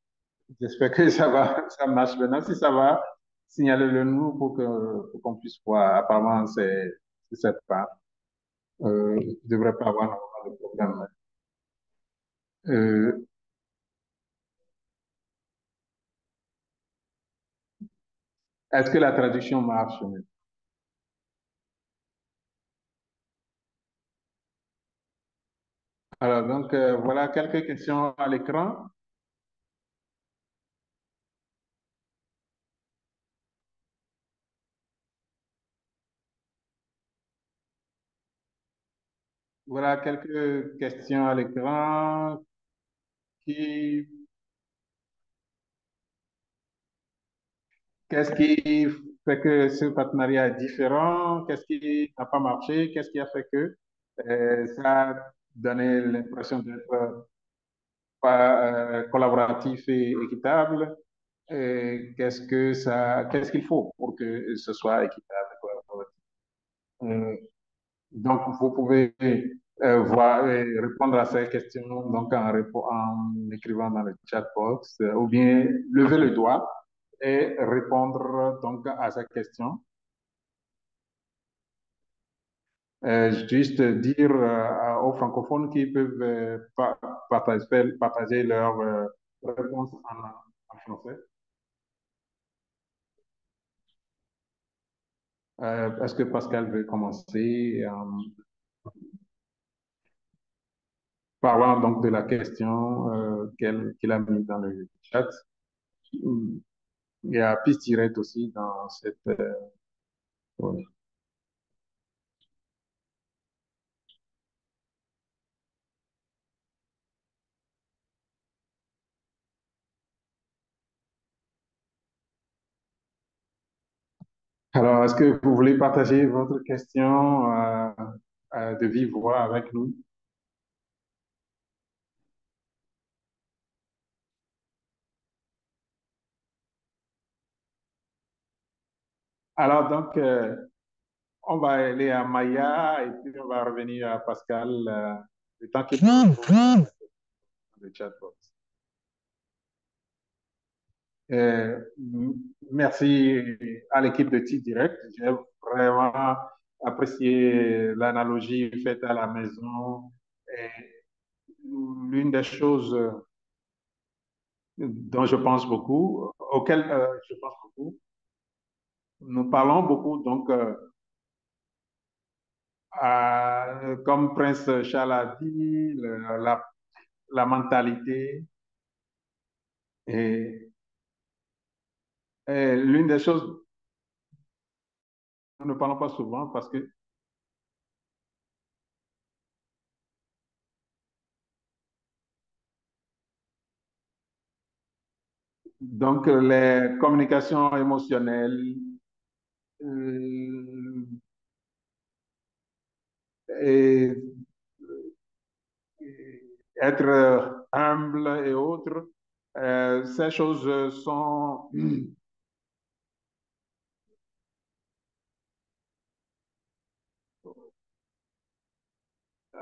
J'espère que ça va, ça marche maintenant. Si ça va, signalez-le nous pour que qu'on puisse voir. Apparemment, c'est cette part. Euh, ne devrait pas avoir de problème. Euh, Est-ce que la traduction marche Alors, donc, euh, voilà quelques questions à l'écran. Voilà quelques questions à l'écran qui Qu'est-ce qui fait que ce partenariat est différent? Qu'est-ce qui n'a pas marché? Qu'est-ce qui a fait que euh, ça a donné l'impression d'être pas euh, collaboratif et équitable? Qu'est-ce que ça, qu'est-ce qu'il faut pour que ce soit équitable et collaboratif? Euh, donc, vous pouvez et répondre à ces questions donc en, en écrivant dans le chat box ou bien lever le doigt et répondre donc à cette question. Euh, juste dire euh, aux francophones qui peuvent euh, pa- partager, partager leur euh, réponse en, français. Euh, est-ce que Pascal veut commencer en parlant donc de la question euh, qu'il a mis dans le chat? Il y a Pistirette aussi dans cette... euh, Alors, est-ce que vous voulez partager votre question euh, euh, de vive voix avec nous? Alors, donc, euh, on va aller à Maya et puis on va revenir à Pascal le temps qu'il le chat Euh, merci à l'équipe de T-Direct. J'ai vraiment apprécié l'analogie faite à la maison. L'une des choses dont je pense beaucoup, auxquelles euh, je pense beaucoup, nous parlons beaucoup donc euh, comme Prince Charles a dit, la, la mentalité. Et l'une des choses nous ne parlons pas souvent parce que donc les communications émotionnelles euh, et être humble et autres, euh, ces choses sont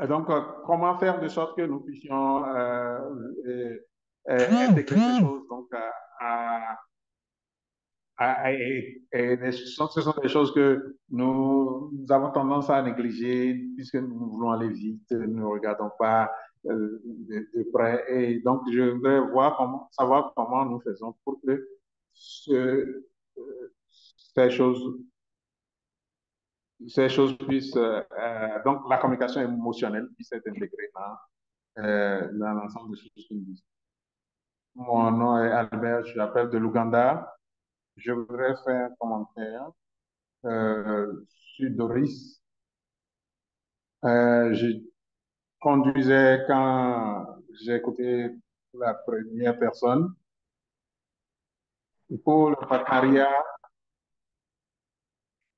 donc euh, comment faire de sorte que nous puissions euh, euh, euh, intégrer ces choses donc à, à et, ce sont des choses que nous, nous avons tendance à négliger puisque nous voulons aller vite, nous ne regardons pas euh, de, de près. Et donc, je voudrais voir comment, savoir comment nous faisons pour que ce, euh, ces choses, ces choses puissent, euh, euh, donc la communication émotionnelle puisse être intégrée dans, euh, dans l'ensemble des choses que nous disons. Mon nom est Albert, je l'appelle de l'Ouganda. Je voudrais faire un commentaire euh, sur Doris. Euh, je conduisais quand j'ai écouté la première personne. Pour le partenariat,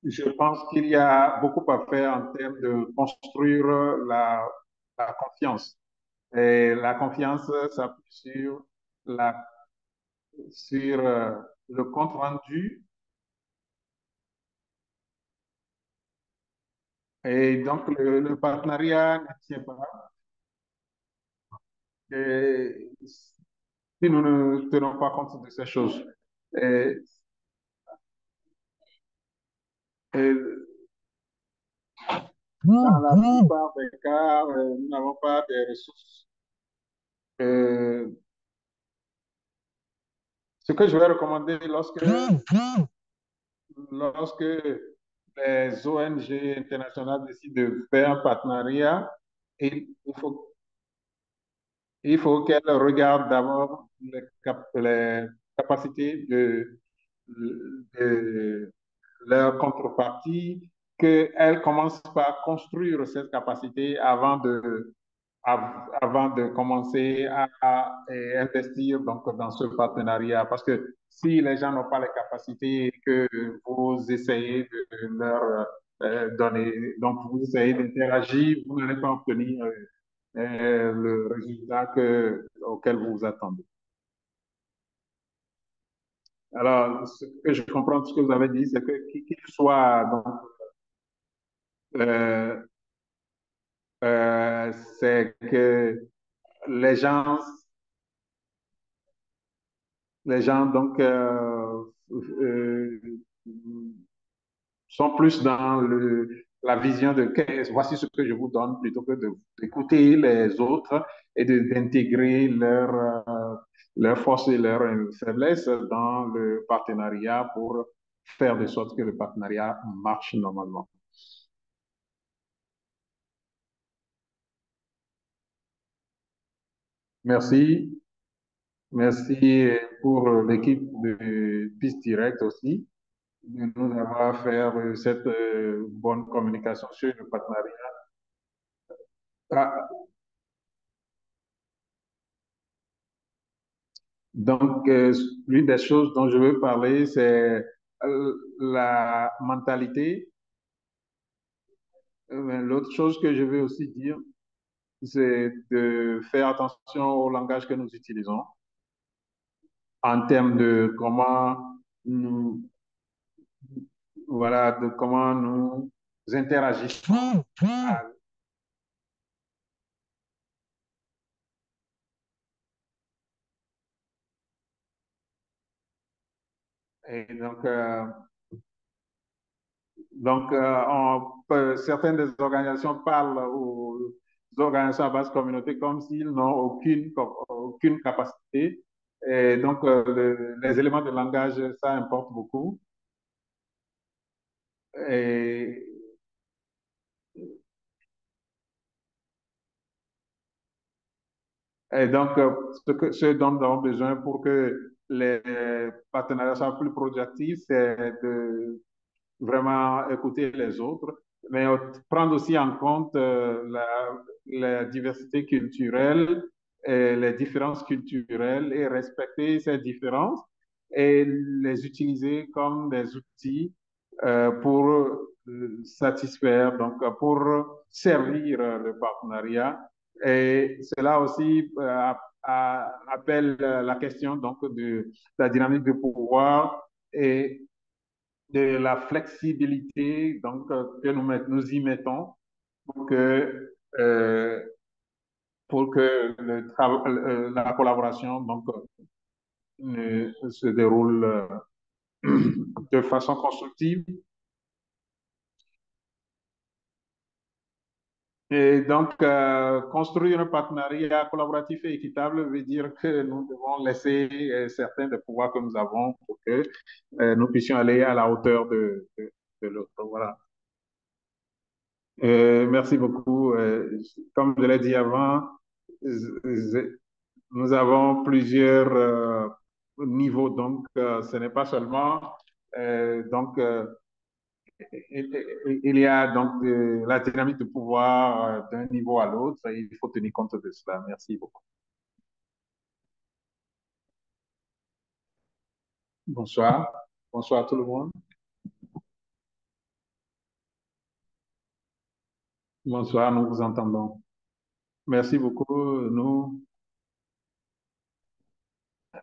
je pense qu'il y a beaucoup à faire en termes de construire la, confiance. Et la confiance s'appuie sur, la, sur euh, le compte rendu. Et donc, le, partenariat ne tient pas. Et si nous ne tenons pas compte de ces choses, dans la plupart des cas, euh, nous n'avons pas de ressources. Euh, ce que je vais recommander lorsque, lorsque les ONG internationales décident de faire un partenariat, il, il faut, il faut qu'elles regardent d'abord les, cap- les capacités de, de leur contrepartie, qu'elles commencent par construire cette capacité avant de, av- avant de commencer à, euh, investir donc, dans ce partenariat. Parce que si les gens n'ont pas les capacités que vous essayez de leur euh, donner, donc vous essayez d'interagir, vous n'allez pas obtenir euh, le résultat que, auquel vous vous attendez. Alors, ce que je comprends de ce que vous avez dit, c'est que qu'il soit donc, euh, euh, c'est que les gens, les gens donc euh, euh, sont plus dans le la vision de voici ce que je vous donne plutôt que d'écouter les autres et d'intégrer leurs leur forces et leurs faiblesses dans le partenariat pour faire de sorte que le partenariat marche normalement. Merci. Merci pour l'équipe de Piste Direct aussi de nous avoir fait cette bonne communication sur le partenariat. Ah. Donc, euh, l'une des choses dont je veux parler, c'est euh, la mentalité. L'autre chose que je veux aussi dire, c'est de faire attention au langage que nous utilisons en termes de comment nous, voilà, de comment nous interagissons. Et donc, euh, donc euh, certaines des organisations parlent aux organisations à base communauté comme s'ils n'ont aucune, aucune capacité. Et donc, euh, les éléments de langage, ça importe beaucoup. Et, donc, ce dont nous avons besoin pour que les partenariats soient plus productifs, c'est de vraiment écouter les autres, mais prendre aussi en compte euh, la, la, diversité culturelle et les différences culturelles et respecter ces différences et les utiliser comme des outils euh, pour euh, satisfaire, donc pour servir le partenariat. Et cela aussi appelle la question donc de la dynamique de pouvoir et de la flexibilité donc, que nous, nous y mettons pour que, euh, pour que euh, la collaboration donc, se déroule euh, de façon constructive Et donc, euh, construire un partenariat collaboratif et équitable veut dire que nous devons laisser euh, certains des pouvoirs que nous avons pour que euh, nous puissions aller à la hauteur de, l'autre. Voilà. merci beaucoup. comme je l'ai dit avant, nous avons plusieurs niveaux, donc ce n'est pas seulement donc il y a donc la dynamique de pouvoir euh, d'un niveau à l'autre il faut tenir compte de cela. Merci beaucoup. Bonsoir. Bonsoir tout le monde. Bonsoir, nous vous entendons. Merci beaucoup. Nous,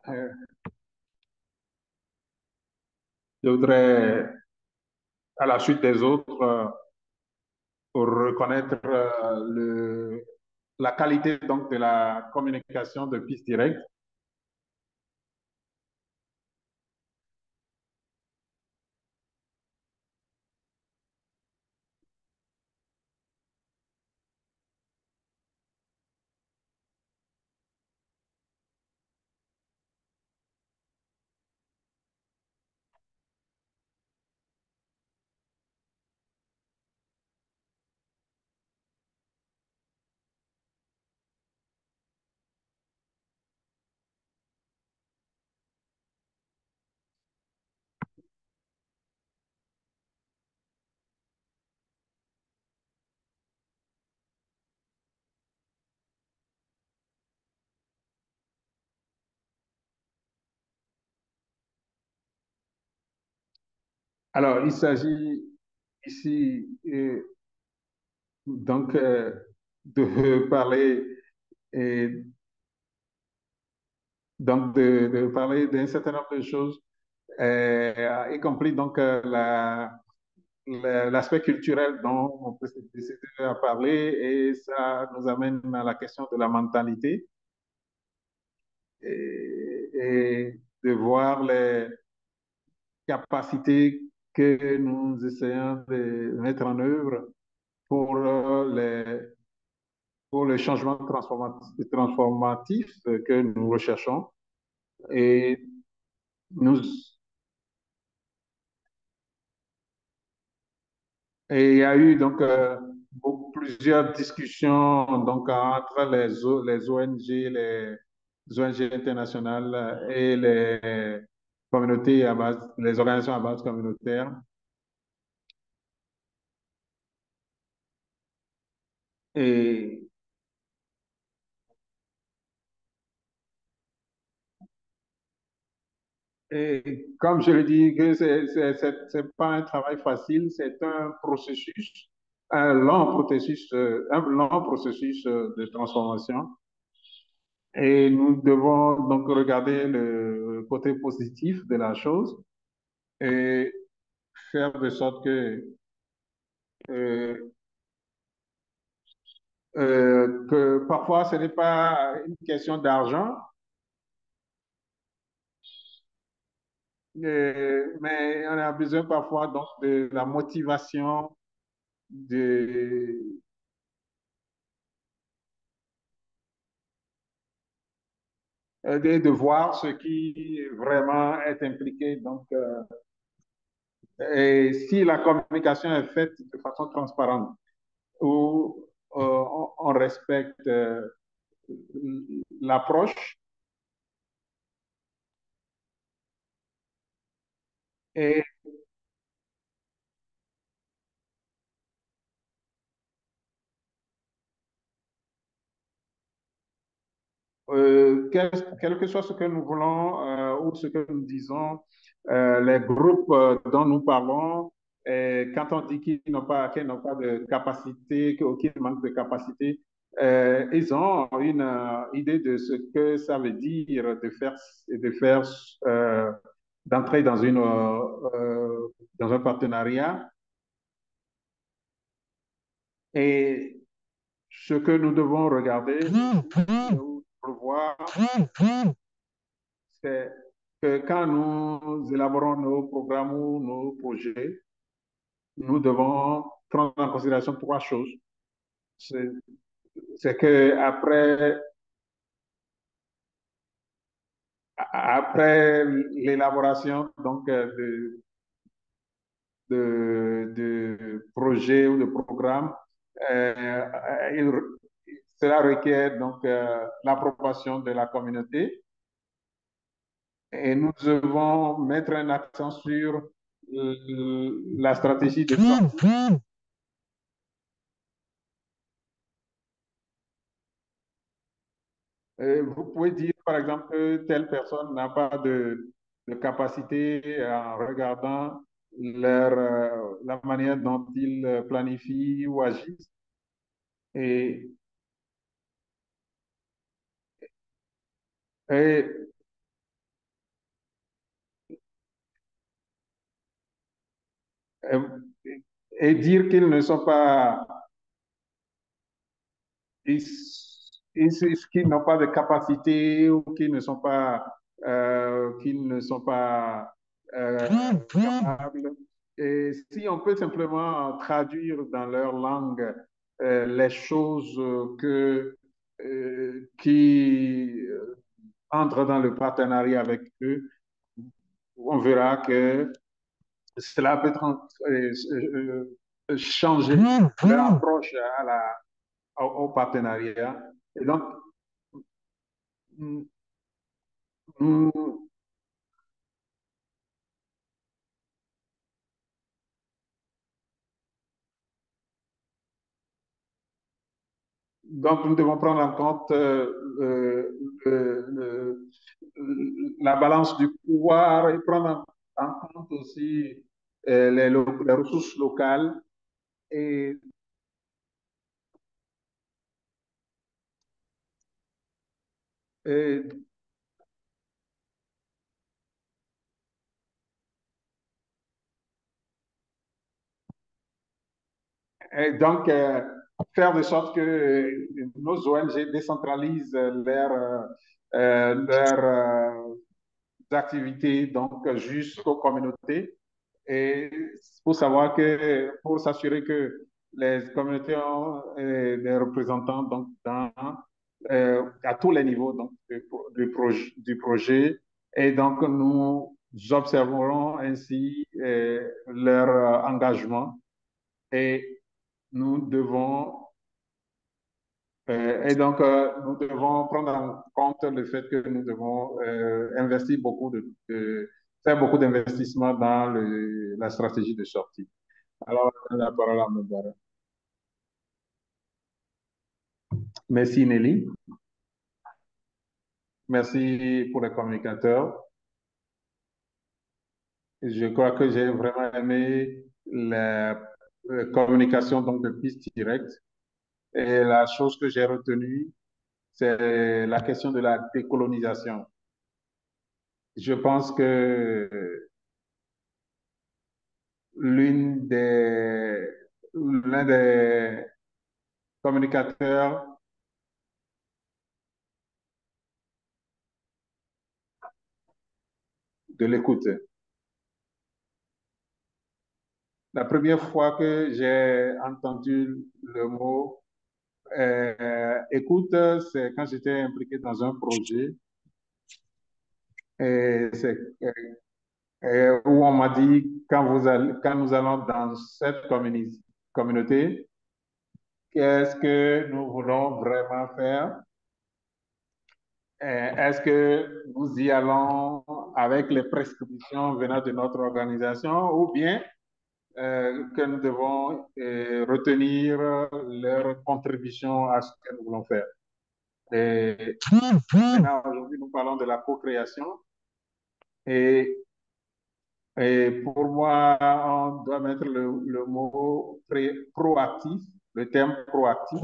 euh, je voudrais à la suite des autres euh, pour reconnaître euh, le, la qualité donc de la communication de piste directe. Alors, il s'agit ici euh, donc euh, de parler donc de, parler d'un certain nombre de choses, euh, y compris donc l'aspect culturel dont on peut à parler et ça nous amène à la question de la mentalité et de voir les capacités que nous essayons de mettre en œuvre pour les, pour le changement transformatif, transformatif que nous recherchons. Et nous, et il y a eu donc euh, plusieurs discussions donc entre les, les ONG, les ONG internationales et les communautés à base, les organisations à base communautaire. Et comme je le dis, ce n'est pas un travail facile, c'est un processus, un long processus, euh, un long processus euh, de transformation. Et nous devons donc regarder le côté positif de la chose et faire de sorte que, euh, que parfois ce n'est pas une question d'argent, mais on a besoin parfois donc de la motivation de, de, de voir ce qui vraiment est impliqué. Donc, euh, et si la communication est faite de façon transparente, où euh, on, respecte euh, l'approche et Euh, quel, que soit ce que nous voulons euh, ou ce que nous disons, euh, les groupes dont nous parlons, quand on dit qu'ils n'ont pas, pas de capacité, qu'ils manquent de capacité, ils ont une idée de ce que ça veut dire de faire, de faire, d'entrer dans une, dans un partenariat. Et ce que nous devons regarder, voir, c'est que quand nous élaborons nos programmes ou nos projets, nous devons prendre en considération trois choses. C'est que après, après l'élaboration donc de, de, de projets ou de programmes, euh, il, cela requiert donc euh, l'approbation de la communauté. Et nous devons mettre un accent sur euh, la stratégie de Et vous pouvez dire, par exemple, que telle personne n'a pas de, de, capacité en regardant leur, euh, la manière dont ils planifient ou agissent. Et Et, et dire qu'ils ne sont pas, ils, qu'ils n'ont pas de capacité ou qu'ils ne sont pas, euh, qu'ils ne sont pas euh, capables. Et si on peut simplement traduire dans leur langue euh, les choses que, qui entre dans le partenariat avec eux, on verra que cela peut euh, euh, changer leur approche à la, au, partenariat. Et donc, donc, nous devons prendre en compte euh, le, la balance du pouvoir et prendre en, compte aussi euh, les, ressources locales et donc, euh, faire de sorte que nos ONG décentralisent leurs leur, euh, activités donc jusqu'aux communautés Et pour savoir que, pour s'assurer que les communautés ont euh, des représentants donc, euh, à tous les niveaux donc, du, du, projet, du projet. Et donc, nous observerons ainsi euh, leur engagement et nous devons euh, et donc, euh, nous devons prendre en compte le fait que nous devons euh, investir beaucoup de, faire beaucoup d'investissements dans la stratégie de sortie. Alors, la parole à Mbara. Merci Nelly. Merci pour les communicateurs. Je crois que j'ai vraiment aimé la, la communication donc de piste directe. Et la chose que j'ai retenue, c'est la question de la décolonisation. Je pense que des, l'un des communicateurs de l'écoute. La première fois que j'ai entendu le mot euh, écoute, c'est quand j'étais impliqué dans un projet et euh, où on m'a dit quand, vous allez, quand nous allons dans cette communauté, qu'est-ce que nous voulons vraiment faire? Est-ce que nous y allons avec les prescriptions venant de notre organisation ou bien euh, que nous devons euh, retenir leur contribution à ce que nous voulons faire. Aujourd'hui, nous parlons de la co-création. Et, et pour moi, on doit mettre le, le mot proactif, le terme proactif,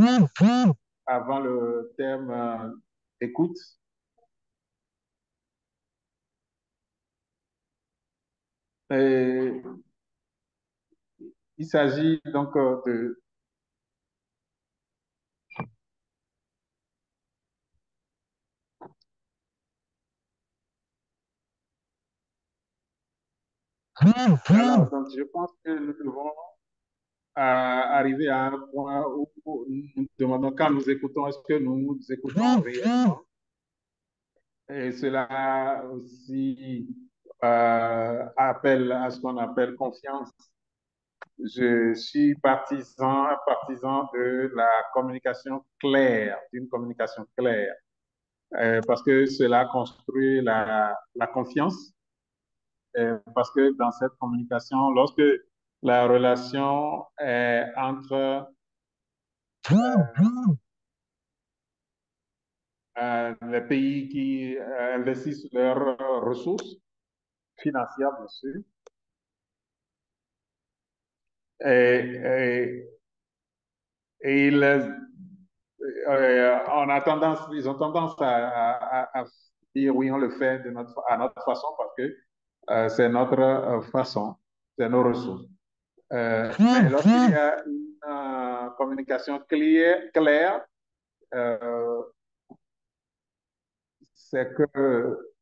avant le terme euh, écoute. Et il s'agit donc de Alors, donc, je pense que nous devons euh, arriver à un point où nous demandons quand nous écoutons, est-ce que nous nous écoutons? Et cela aussi euh, appelle à ce qu'on appelle confiance je suis partisan, partisan de la communication claire, d'une communication claire, euh, parce que cela construit la, la confiance, euh, parce que dans cette communication, lorsque la relation est entre euh, les pays qui investissent leurs ressources financières, bien sûr, et, et, ils, euh, on a tendance, ils ont tendance à, à, à, dire oui, on le fait de notre, à notre façon parce que euh, c'est notre euh, façon, c'est nos ressources. Euh, mais lorsqu'il y a une euh, communication claire, claire c'est que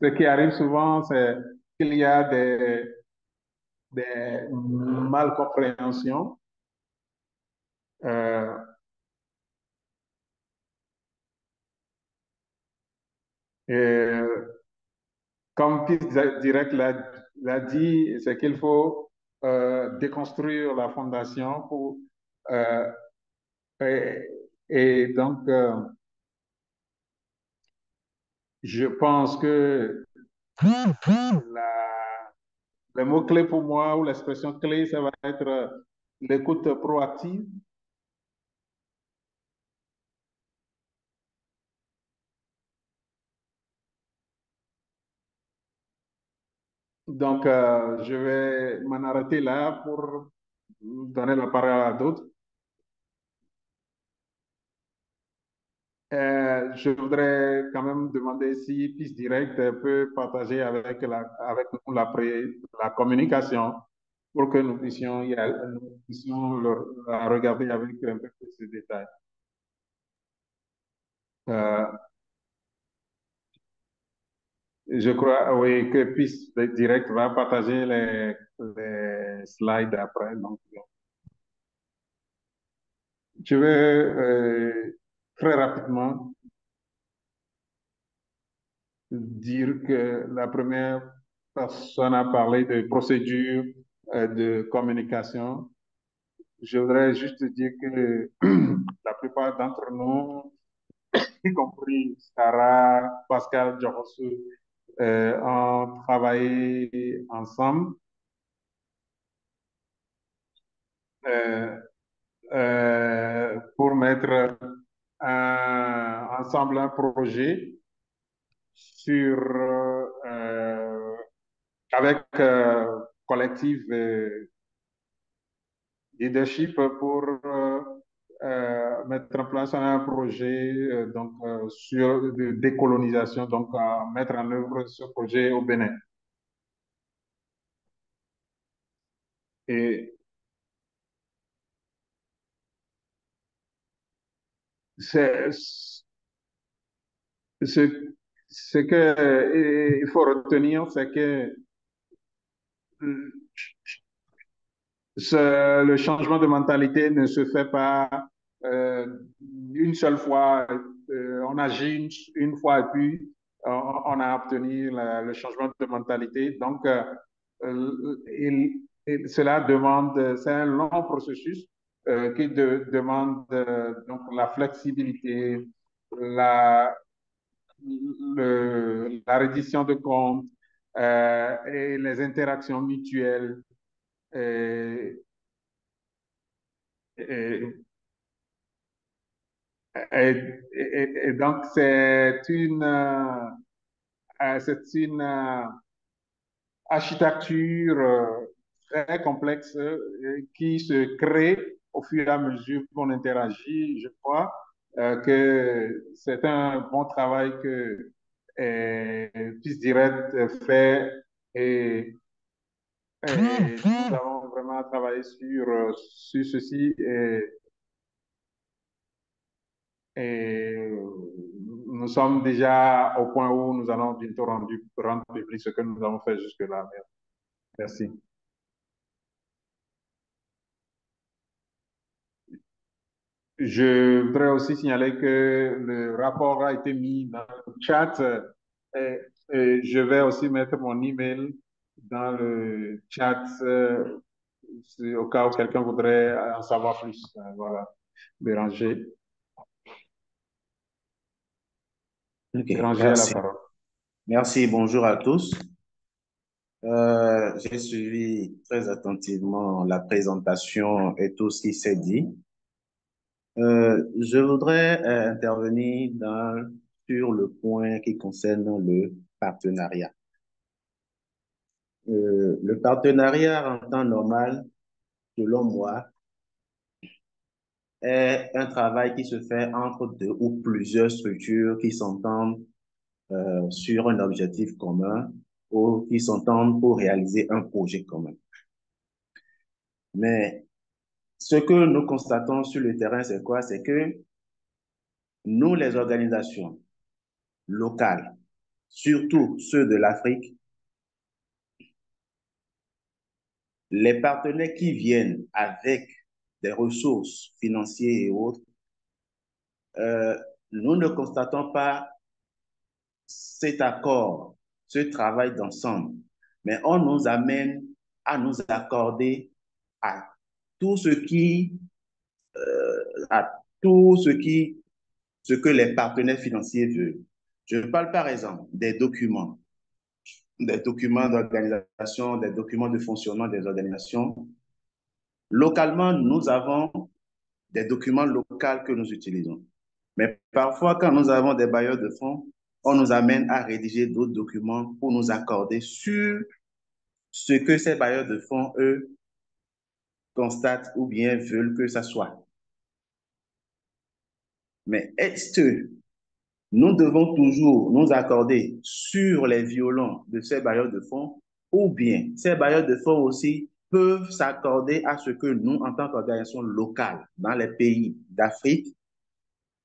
ce qui arrive souvent, c'est qu'il y a des, des malcompréhensions. Euh, et comme Piste Direct l'a dit, c'est qu'il faut euh, déconstruire la fondation pour euh, et, et, donc euh, je pense que le mot clé pour moi ou l'expression clé, ça va être l'écoute proactive. Donc, euh, je vais m'en arrêter là pour donner la parole à d'autres. Euh, je voudrais quand même demander si Piste Direct peut partager avec, la, avec nous la, la communication pour que nous puissions, nous puissions le, regarder avec un peu plus de détails. Euh, Je crois, oui, que Piste Direct va partager les, les slides après. Donc, je euh, très rapidement dire que la première personne a parlé de procédure euh, de communication. Je voudrais juste dire que la plupart d'entre nous, y compris Sarah, Pascal, Jorosu, euh, ont travaillé ensemble. Euh, pour mettre un, ensemble un projet sur euh, avec euh, collectif leadership pour euh, mettre en place un projet donc sur de décolonisation donc mettre en œuvre ce projet au Bénin. Et ce, que il faut retenir, c'est que le changement de mentalité ne se fait pas euh, une seule fois. Euh, on agit une, fois et puis on, a obtenu le changement de mentalité. Donc, euh, cela demande, c'est un long processus euh, qui de, demande euh, donc la flexibilité, la, la reddition de comptes euh, et les interactions mutuelles. Et, et, et, donc, c'est une, c'est une architecture très complexe qui se crée au fur et à mesure qu'on interagit, je crois euh, que c'est un bon travail que euh, Peace Direct fait et, et, nous avons vraiment travaillé sur, sur ceci et, et nous sommes déjà au point où nous allons bientôt rendre, rendre public ce que nous avons fait jusque-là. Merci. Je voudrais aussi signaler que le rapport a été mis dans le chat et, et je vais aussi mettre mon email dans le chat euh, au cas où quelqu'un voudrait en savoir plus. Voilà, Béranger. Okay, Béranger merci. la parole. Merci, bonjour à tous. Euh, J'ai suivi très attentivement la présentation et tout ce qui s'est dit. Euh, je voudrais euh, intervenir dans, sur le point qui concerne le partenariat. Euh, le partenariat en temps normal, selon moi, est un travail qui se fait entre deux ou plusieurs structures qui s'entendent euh, sur un objectif commun ou qui s'entendent pour réaliser un projet commun. Mais ce que nous constatons sur le terrain, c'est quoi? C'est que nous, les organisations locales, surtout ceux de l'Afrique, les partenaires qui viennent avec des ressources financières et autres, euh, nous ne constatons pas cet accord, ce travail d'ensemble, mais on nous amène à nous accorder à tout ce qui, euh, à tout ce qui, ce que les partenaires financiers veulent. Je parle par exemple des documents, des documents d'organisation, des documents de fonctionnement des organisations. Localement, nous avons des documents locaux que nous utilisons. Mais parfois, quand nous avons des bailleurs de fonds, on nous amène à rédiger d'autres documents pour nous accorder sur ce que ces bailleurs de fonds, eux, constatent ou bien veulent que ça soit. Mais est-ce que nous devons toujours nous accorder sur les violons de ces bailleurs de fonds ou bien ces bailleurs de fonds aussi peuvent s'accorder à ce que nous, en tant qu'organisation locale dans les pays d'Afrique,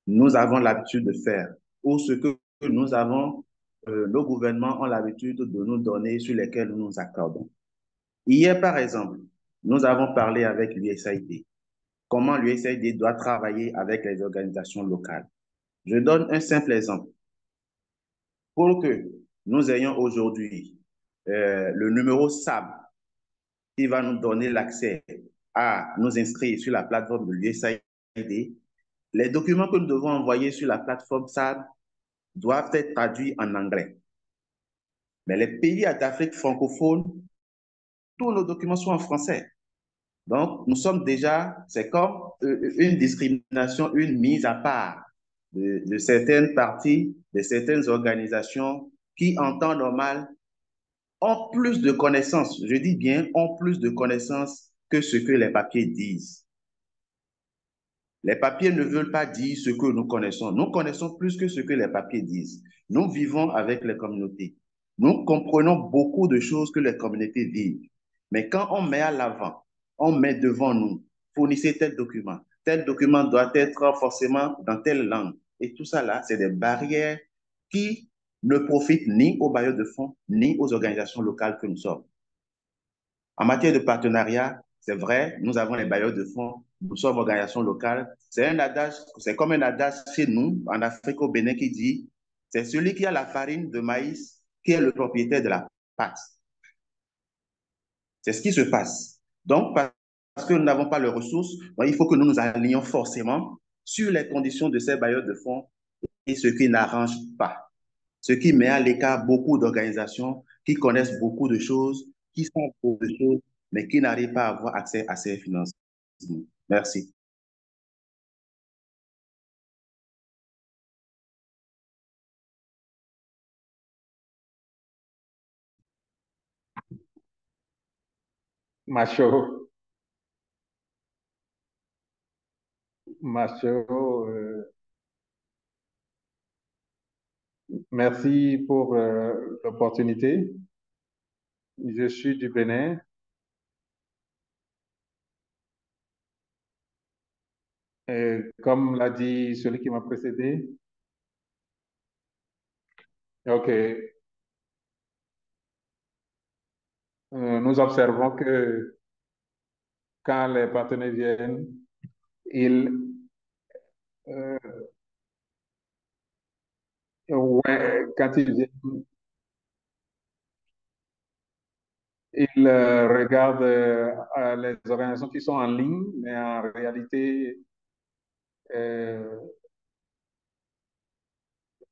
nous avons l'habitude de faire ou ce que nous avons euh, nos gouvernements ont l'habitude de nous donner sur lesquels nous nous accordons. Hier, par exemple, nous avons parlé avec l'USAID. Comment l'USAID doit travailler avec les organisations locales. Je donne un simple exemple. Pour que nous ayons aujourd'hui euh, le numéro SAB qui va nous donner l'accès à nous inscrire sur la plateforme de l'USAID, les documents que nous devons envoyer sur la plateforme SAB doivent être traduits en anglais. Mais les pays d'Afrique francophone, tous nos documents sont en français. Donc, nous sommes déjà, c'est comme euh, une discrimination, une mise à part de, certaines parties, de certaines organisations qui, en temps normal, ont plus de connaissances, je dis bien, ont plus de connaissances que ce que les papiers disent. Les papiers ne veulent pas dire ce que nous connaissons. Nous connaissons plus que ce que les papiers disent. Nous vivons avec les communautés. Nous comprenons beaucoup de choses que les communautés vivent. Mais quand on met à l'avant, on met devant nous, fournissez tel document. Tel document doit être forcément dans telle langue. Et tout ça là, c'est des barrières qui ne profitent ni aux bailleurs de fonds, ni aux organisations locales que nous sommes. En matière de partenariat, c'est vrai, nous avons les bailleurs de fonds, nous sommes organisation locale. C'est un adage, c'est comme un adage chez nous, en Afrique, au Bénin, qui dit c'est celui qui a la farine de maïs qui est le propriétaire de la pâte. C'est ce qui se passe. Donc, parce que nous n'avons pas les ressources, il faut que nous nous alignions forcément sur les conditions de ces bailleurs de fonds et ce qui n'arrange pas. Ce qui met à l'écart beaucoup d'organisations qui connaissent beaucoup de choses, qui savent beaucoup de choses, mais qui n'arrivent pas à avoir accès à ces financements. Merci. Macho. Macho, euh, merci pour euh, l'opportunité. Je suis du Bénin. Et comme l'a dit celui qui m'a précédé, OK. Euh, nous observons que quand les partenaires viennent, ils, euh, ouais, quand ils viennent, ils euh, regardent euh, les organisations qui sont en ligne, mais en réalité, euh,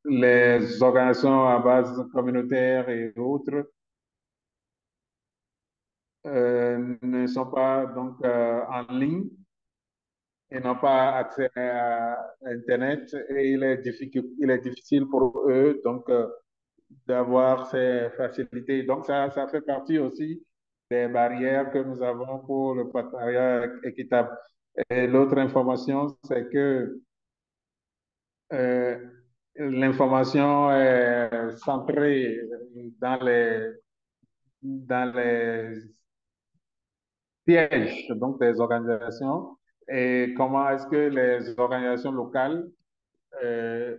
les organisations à base communautaire et autres euh, ne sont pas donc euh, en ligne et n'ont pas accès à Internet et il est, il est difficile pour eux donc euh, d'avoir ces facilités. Donc ça, ça fait partie aussi des barrières que nous avons pour le partenariat équitable. Et l'autre information, c'est que euh, l'information est centrée dans les, dans les donc des organisations et comment est-ce que les organisations locales euh,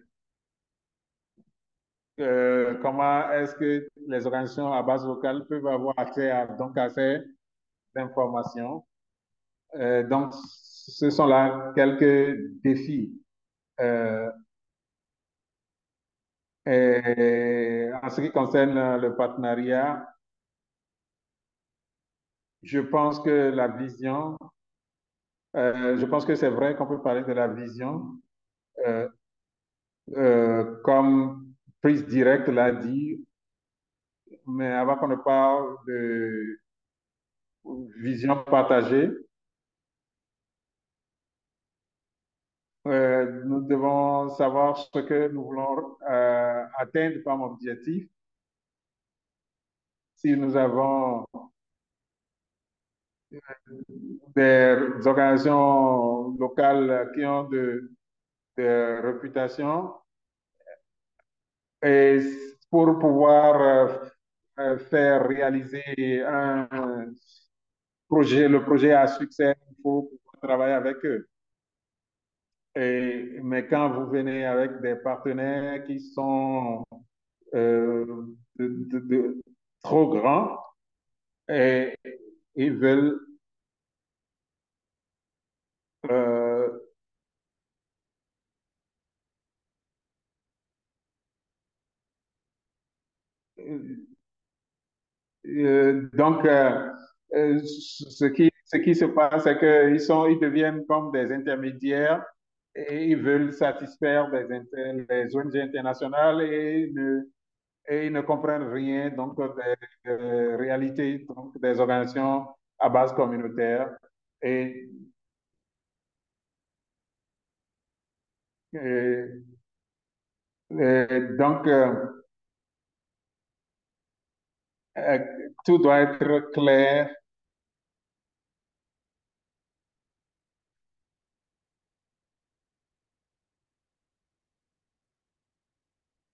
euh, comment est-ce que les organisations à base locale peuvent avoir accès à, donc à ces informations? Euh, donc, ce sont là quelques défis. Et en ce qui concerne le partenariat, je pense que la vision, euh, je pense que c'est vrai qu'on peut parler de la vision, euh, euh, comme prise directe l'a dit, mais avant qu'on ne parle de vision partagée, nous devons savoir ce que nous voulons atteindre comme objectif. Si nous avons des organisations locales qui ont de, de réputation, et pour pouvoir euh, faire réaliser un projet, le projet à succès, il faut travailler avec eux. Et, mais quand vous venez avec des partenaires qui sont euh, de, de, trop grand et ils veulent euh, euh, donc, euh, ce, qui, ce qui se passe, c'est qu'ils sont, ils deviennent comme des intermédiaires et ils veulent satisfaire des, inter, les ONG internationales et ne, et ils ne comprennent rien donc des, des réalités donc des organisations à base communautaire et donc euh, euh, tout doit être clair.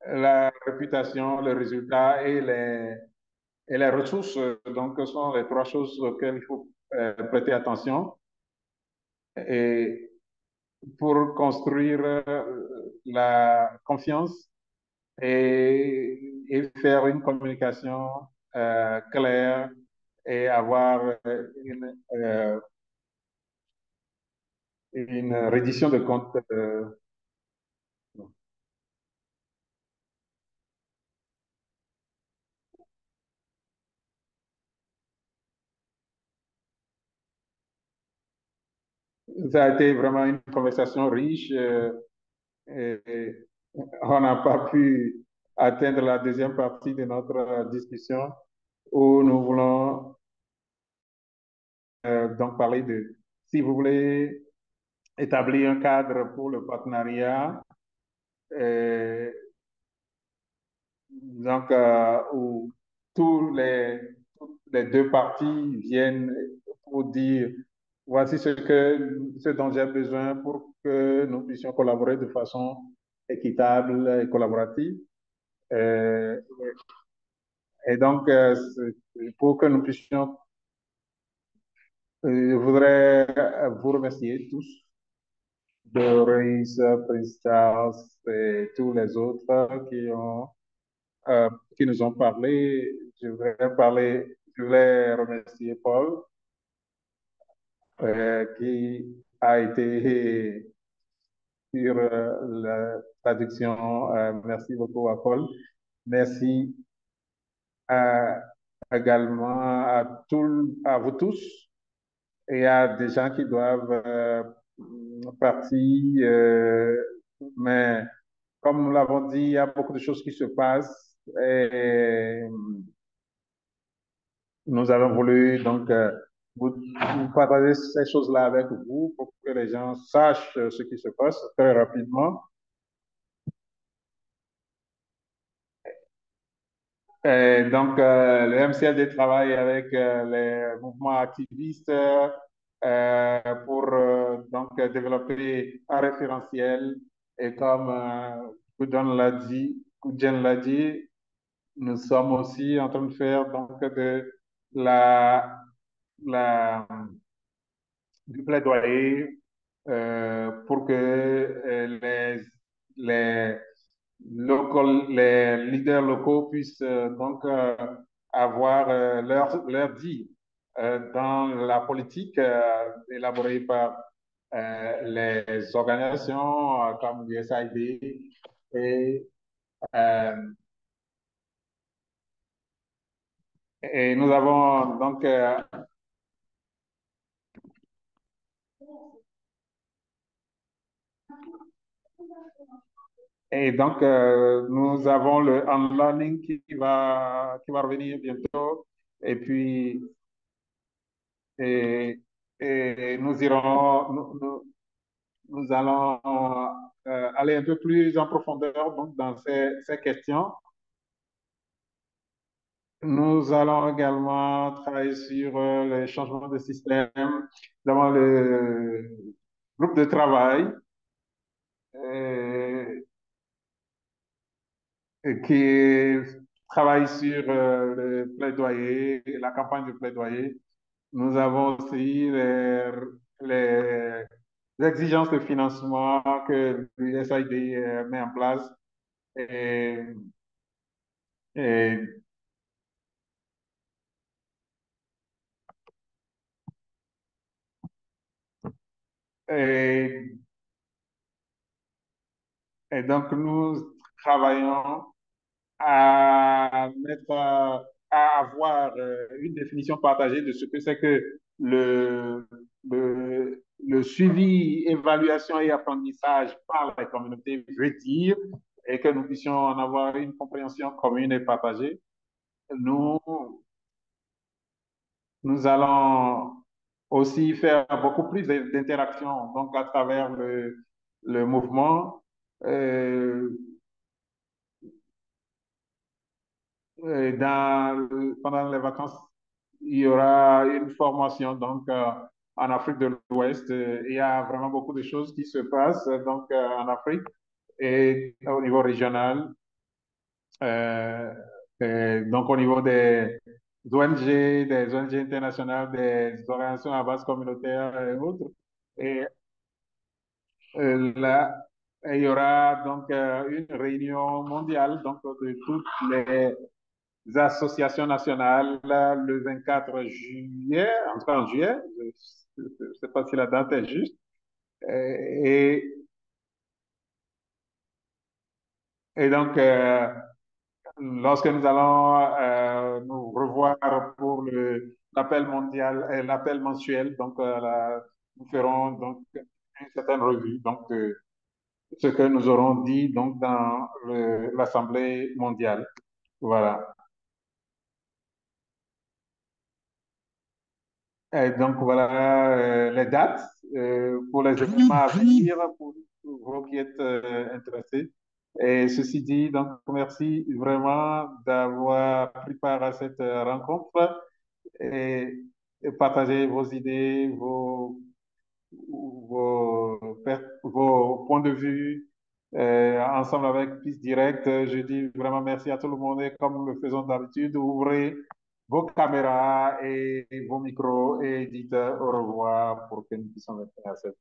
La réputation, le résultat et les, et les ressources, donc, sont les trois choses auxquelles il faut euh, prêter attention. Et pour construire euh, la confiance et, et faire une communication euh, claire et avoir une, une reddition de compte. Euh, ça a été vraiment une conversation riche. Euh, on n'a pas pu atteindre la deuxième partie de notre discussion où nous voulons euh, donc parler de, si vous voulez établir un cadre pour le partenariat, euh, donc où toutes les deux parties viennent pour dire voici ce, que, ce dont j'ai besoin pour que nous puissions collaborer de façon équitable et collaborative. Euh, et donc, euh, pour que nous puissions, euh, je voudrais vous remercier tous, Doris, Charles et tous les autres qui nous ont parlé. Je voudrais parler, je voulais remercier Paul, euh, qui a été sur euh, la traduction. Euh, merci beaucoup à Paul. Merci à, également à, tout, à vous tous et à des gens qui doivent euh, partir. Mais comme nous l'avons dit, il y a beaucoup de choses qui se passent et nous avons voulu donc euh, vous, vous partager ces choses-là avec vous pour que les gens sachent ce qui se passe très rapidement. Et donc, euh, le MCLD travaille avec euh, les mouvements activistes euh, pour donc développer un référentiel. Et comme Goudon l'a dit, Goudjen l'a dit, nous sommes aussi en train de faire donc de la, la du plaidoyer pour que les, local, les leaders locaux puissent euh, donc avoir leur, leur dit dans la politique élaborée par les organisations comme l'USAID et, et nous avons donc Et donc, euh, nous avons le unlearning qui va, qui va revenir bientôt. Et puis, et, nous irons, nous, nous, allons euh, aller un peu plus en profondeur donc, dans ces, ces questions. Nous allons également travailler sur euh, les changements de système. Avons le groupe de travail. Qui travaille sur euh, le plaidoyer, la campagne de plaidoyer. Nous avons aussi les, exigences de financement que l'USAID met en place. Et, et donc, nous travaillons à mettre, à avoir euh, une définition partagée de ce que c'est que le, le, le suivi, évaluation et apprentissage par la communauté veut dire et que nous puissions en avoir une compréhension commune et partagée. Nous, nous allons aussi faire beaucoup plus d'interactions donc à travers le, le mouvement. Euh, dans, pendant les vacances, il y aura une formation donc euh, en Afrique de l'Ouest. Il y a vraiment beaucoup de choses qui se passent donc euh, en Afrique et au niveau régional. Euh, donc au niveau des ONG, des ONG internationales, des organisations à base communautaire et autres. Et là, il y aura donc une réunion mondiale donc de toutes les associations nationales le 24 juillet, en tout cas en juillet, je ne sais pas si la date est juste. Et, donc, euh, lorsque nous allons euh, nous revoir pour l'appel mondial, euh, l'appel mensuel, donc nous ferons donc une certaine revue donc de ce que nous aurons dit donc dans l'Assemblée mondiale. Voilà. Et donc voilà euh, les dates euh, pour les événements à venir pour, vous qui êtes euh, intéressés. Et ceci dit, donc merci vraiment d'avoir pris part à cette rencontre et, et partager vos idées, vos, vos, vos points de vue ensemble avec Peace Direct. Je dis vraiment merci à tout le monde et comme nous le faisons d'habitude, ouvrez vos caméras et vos micros et dites au revoir pour que nous puissions à cette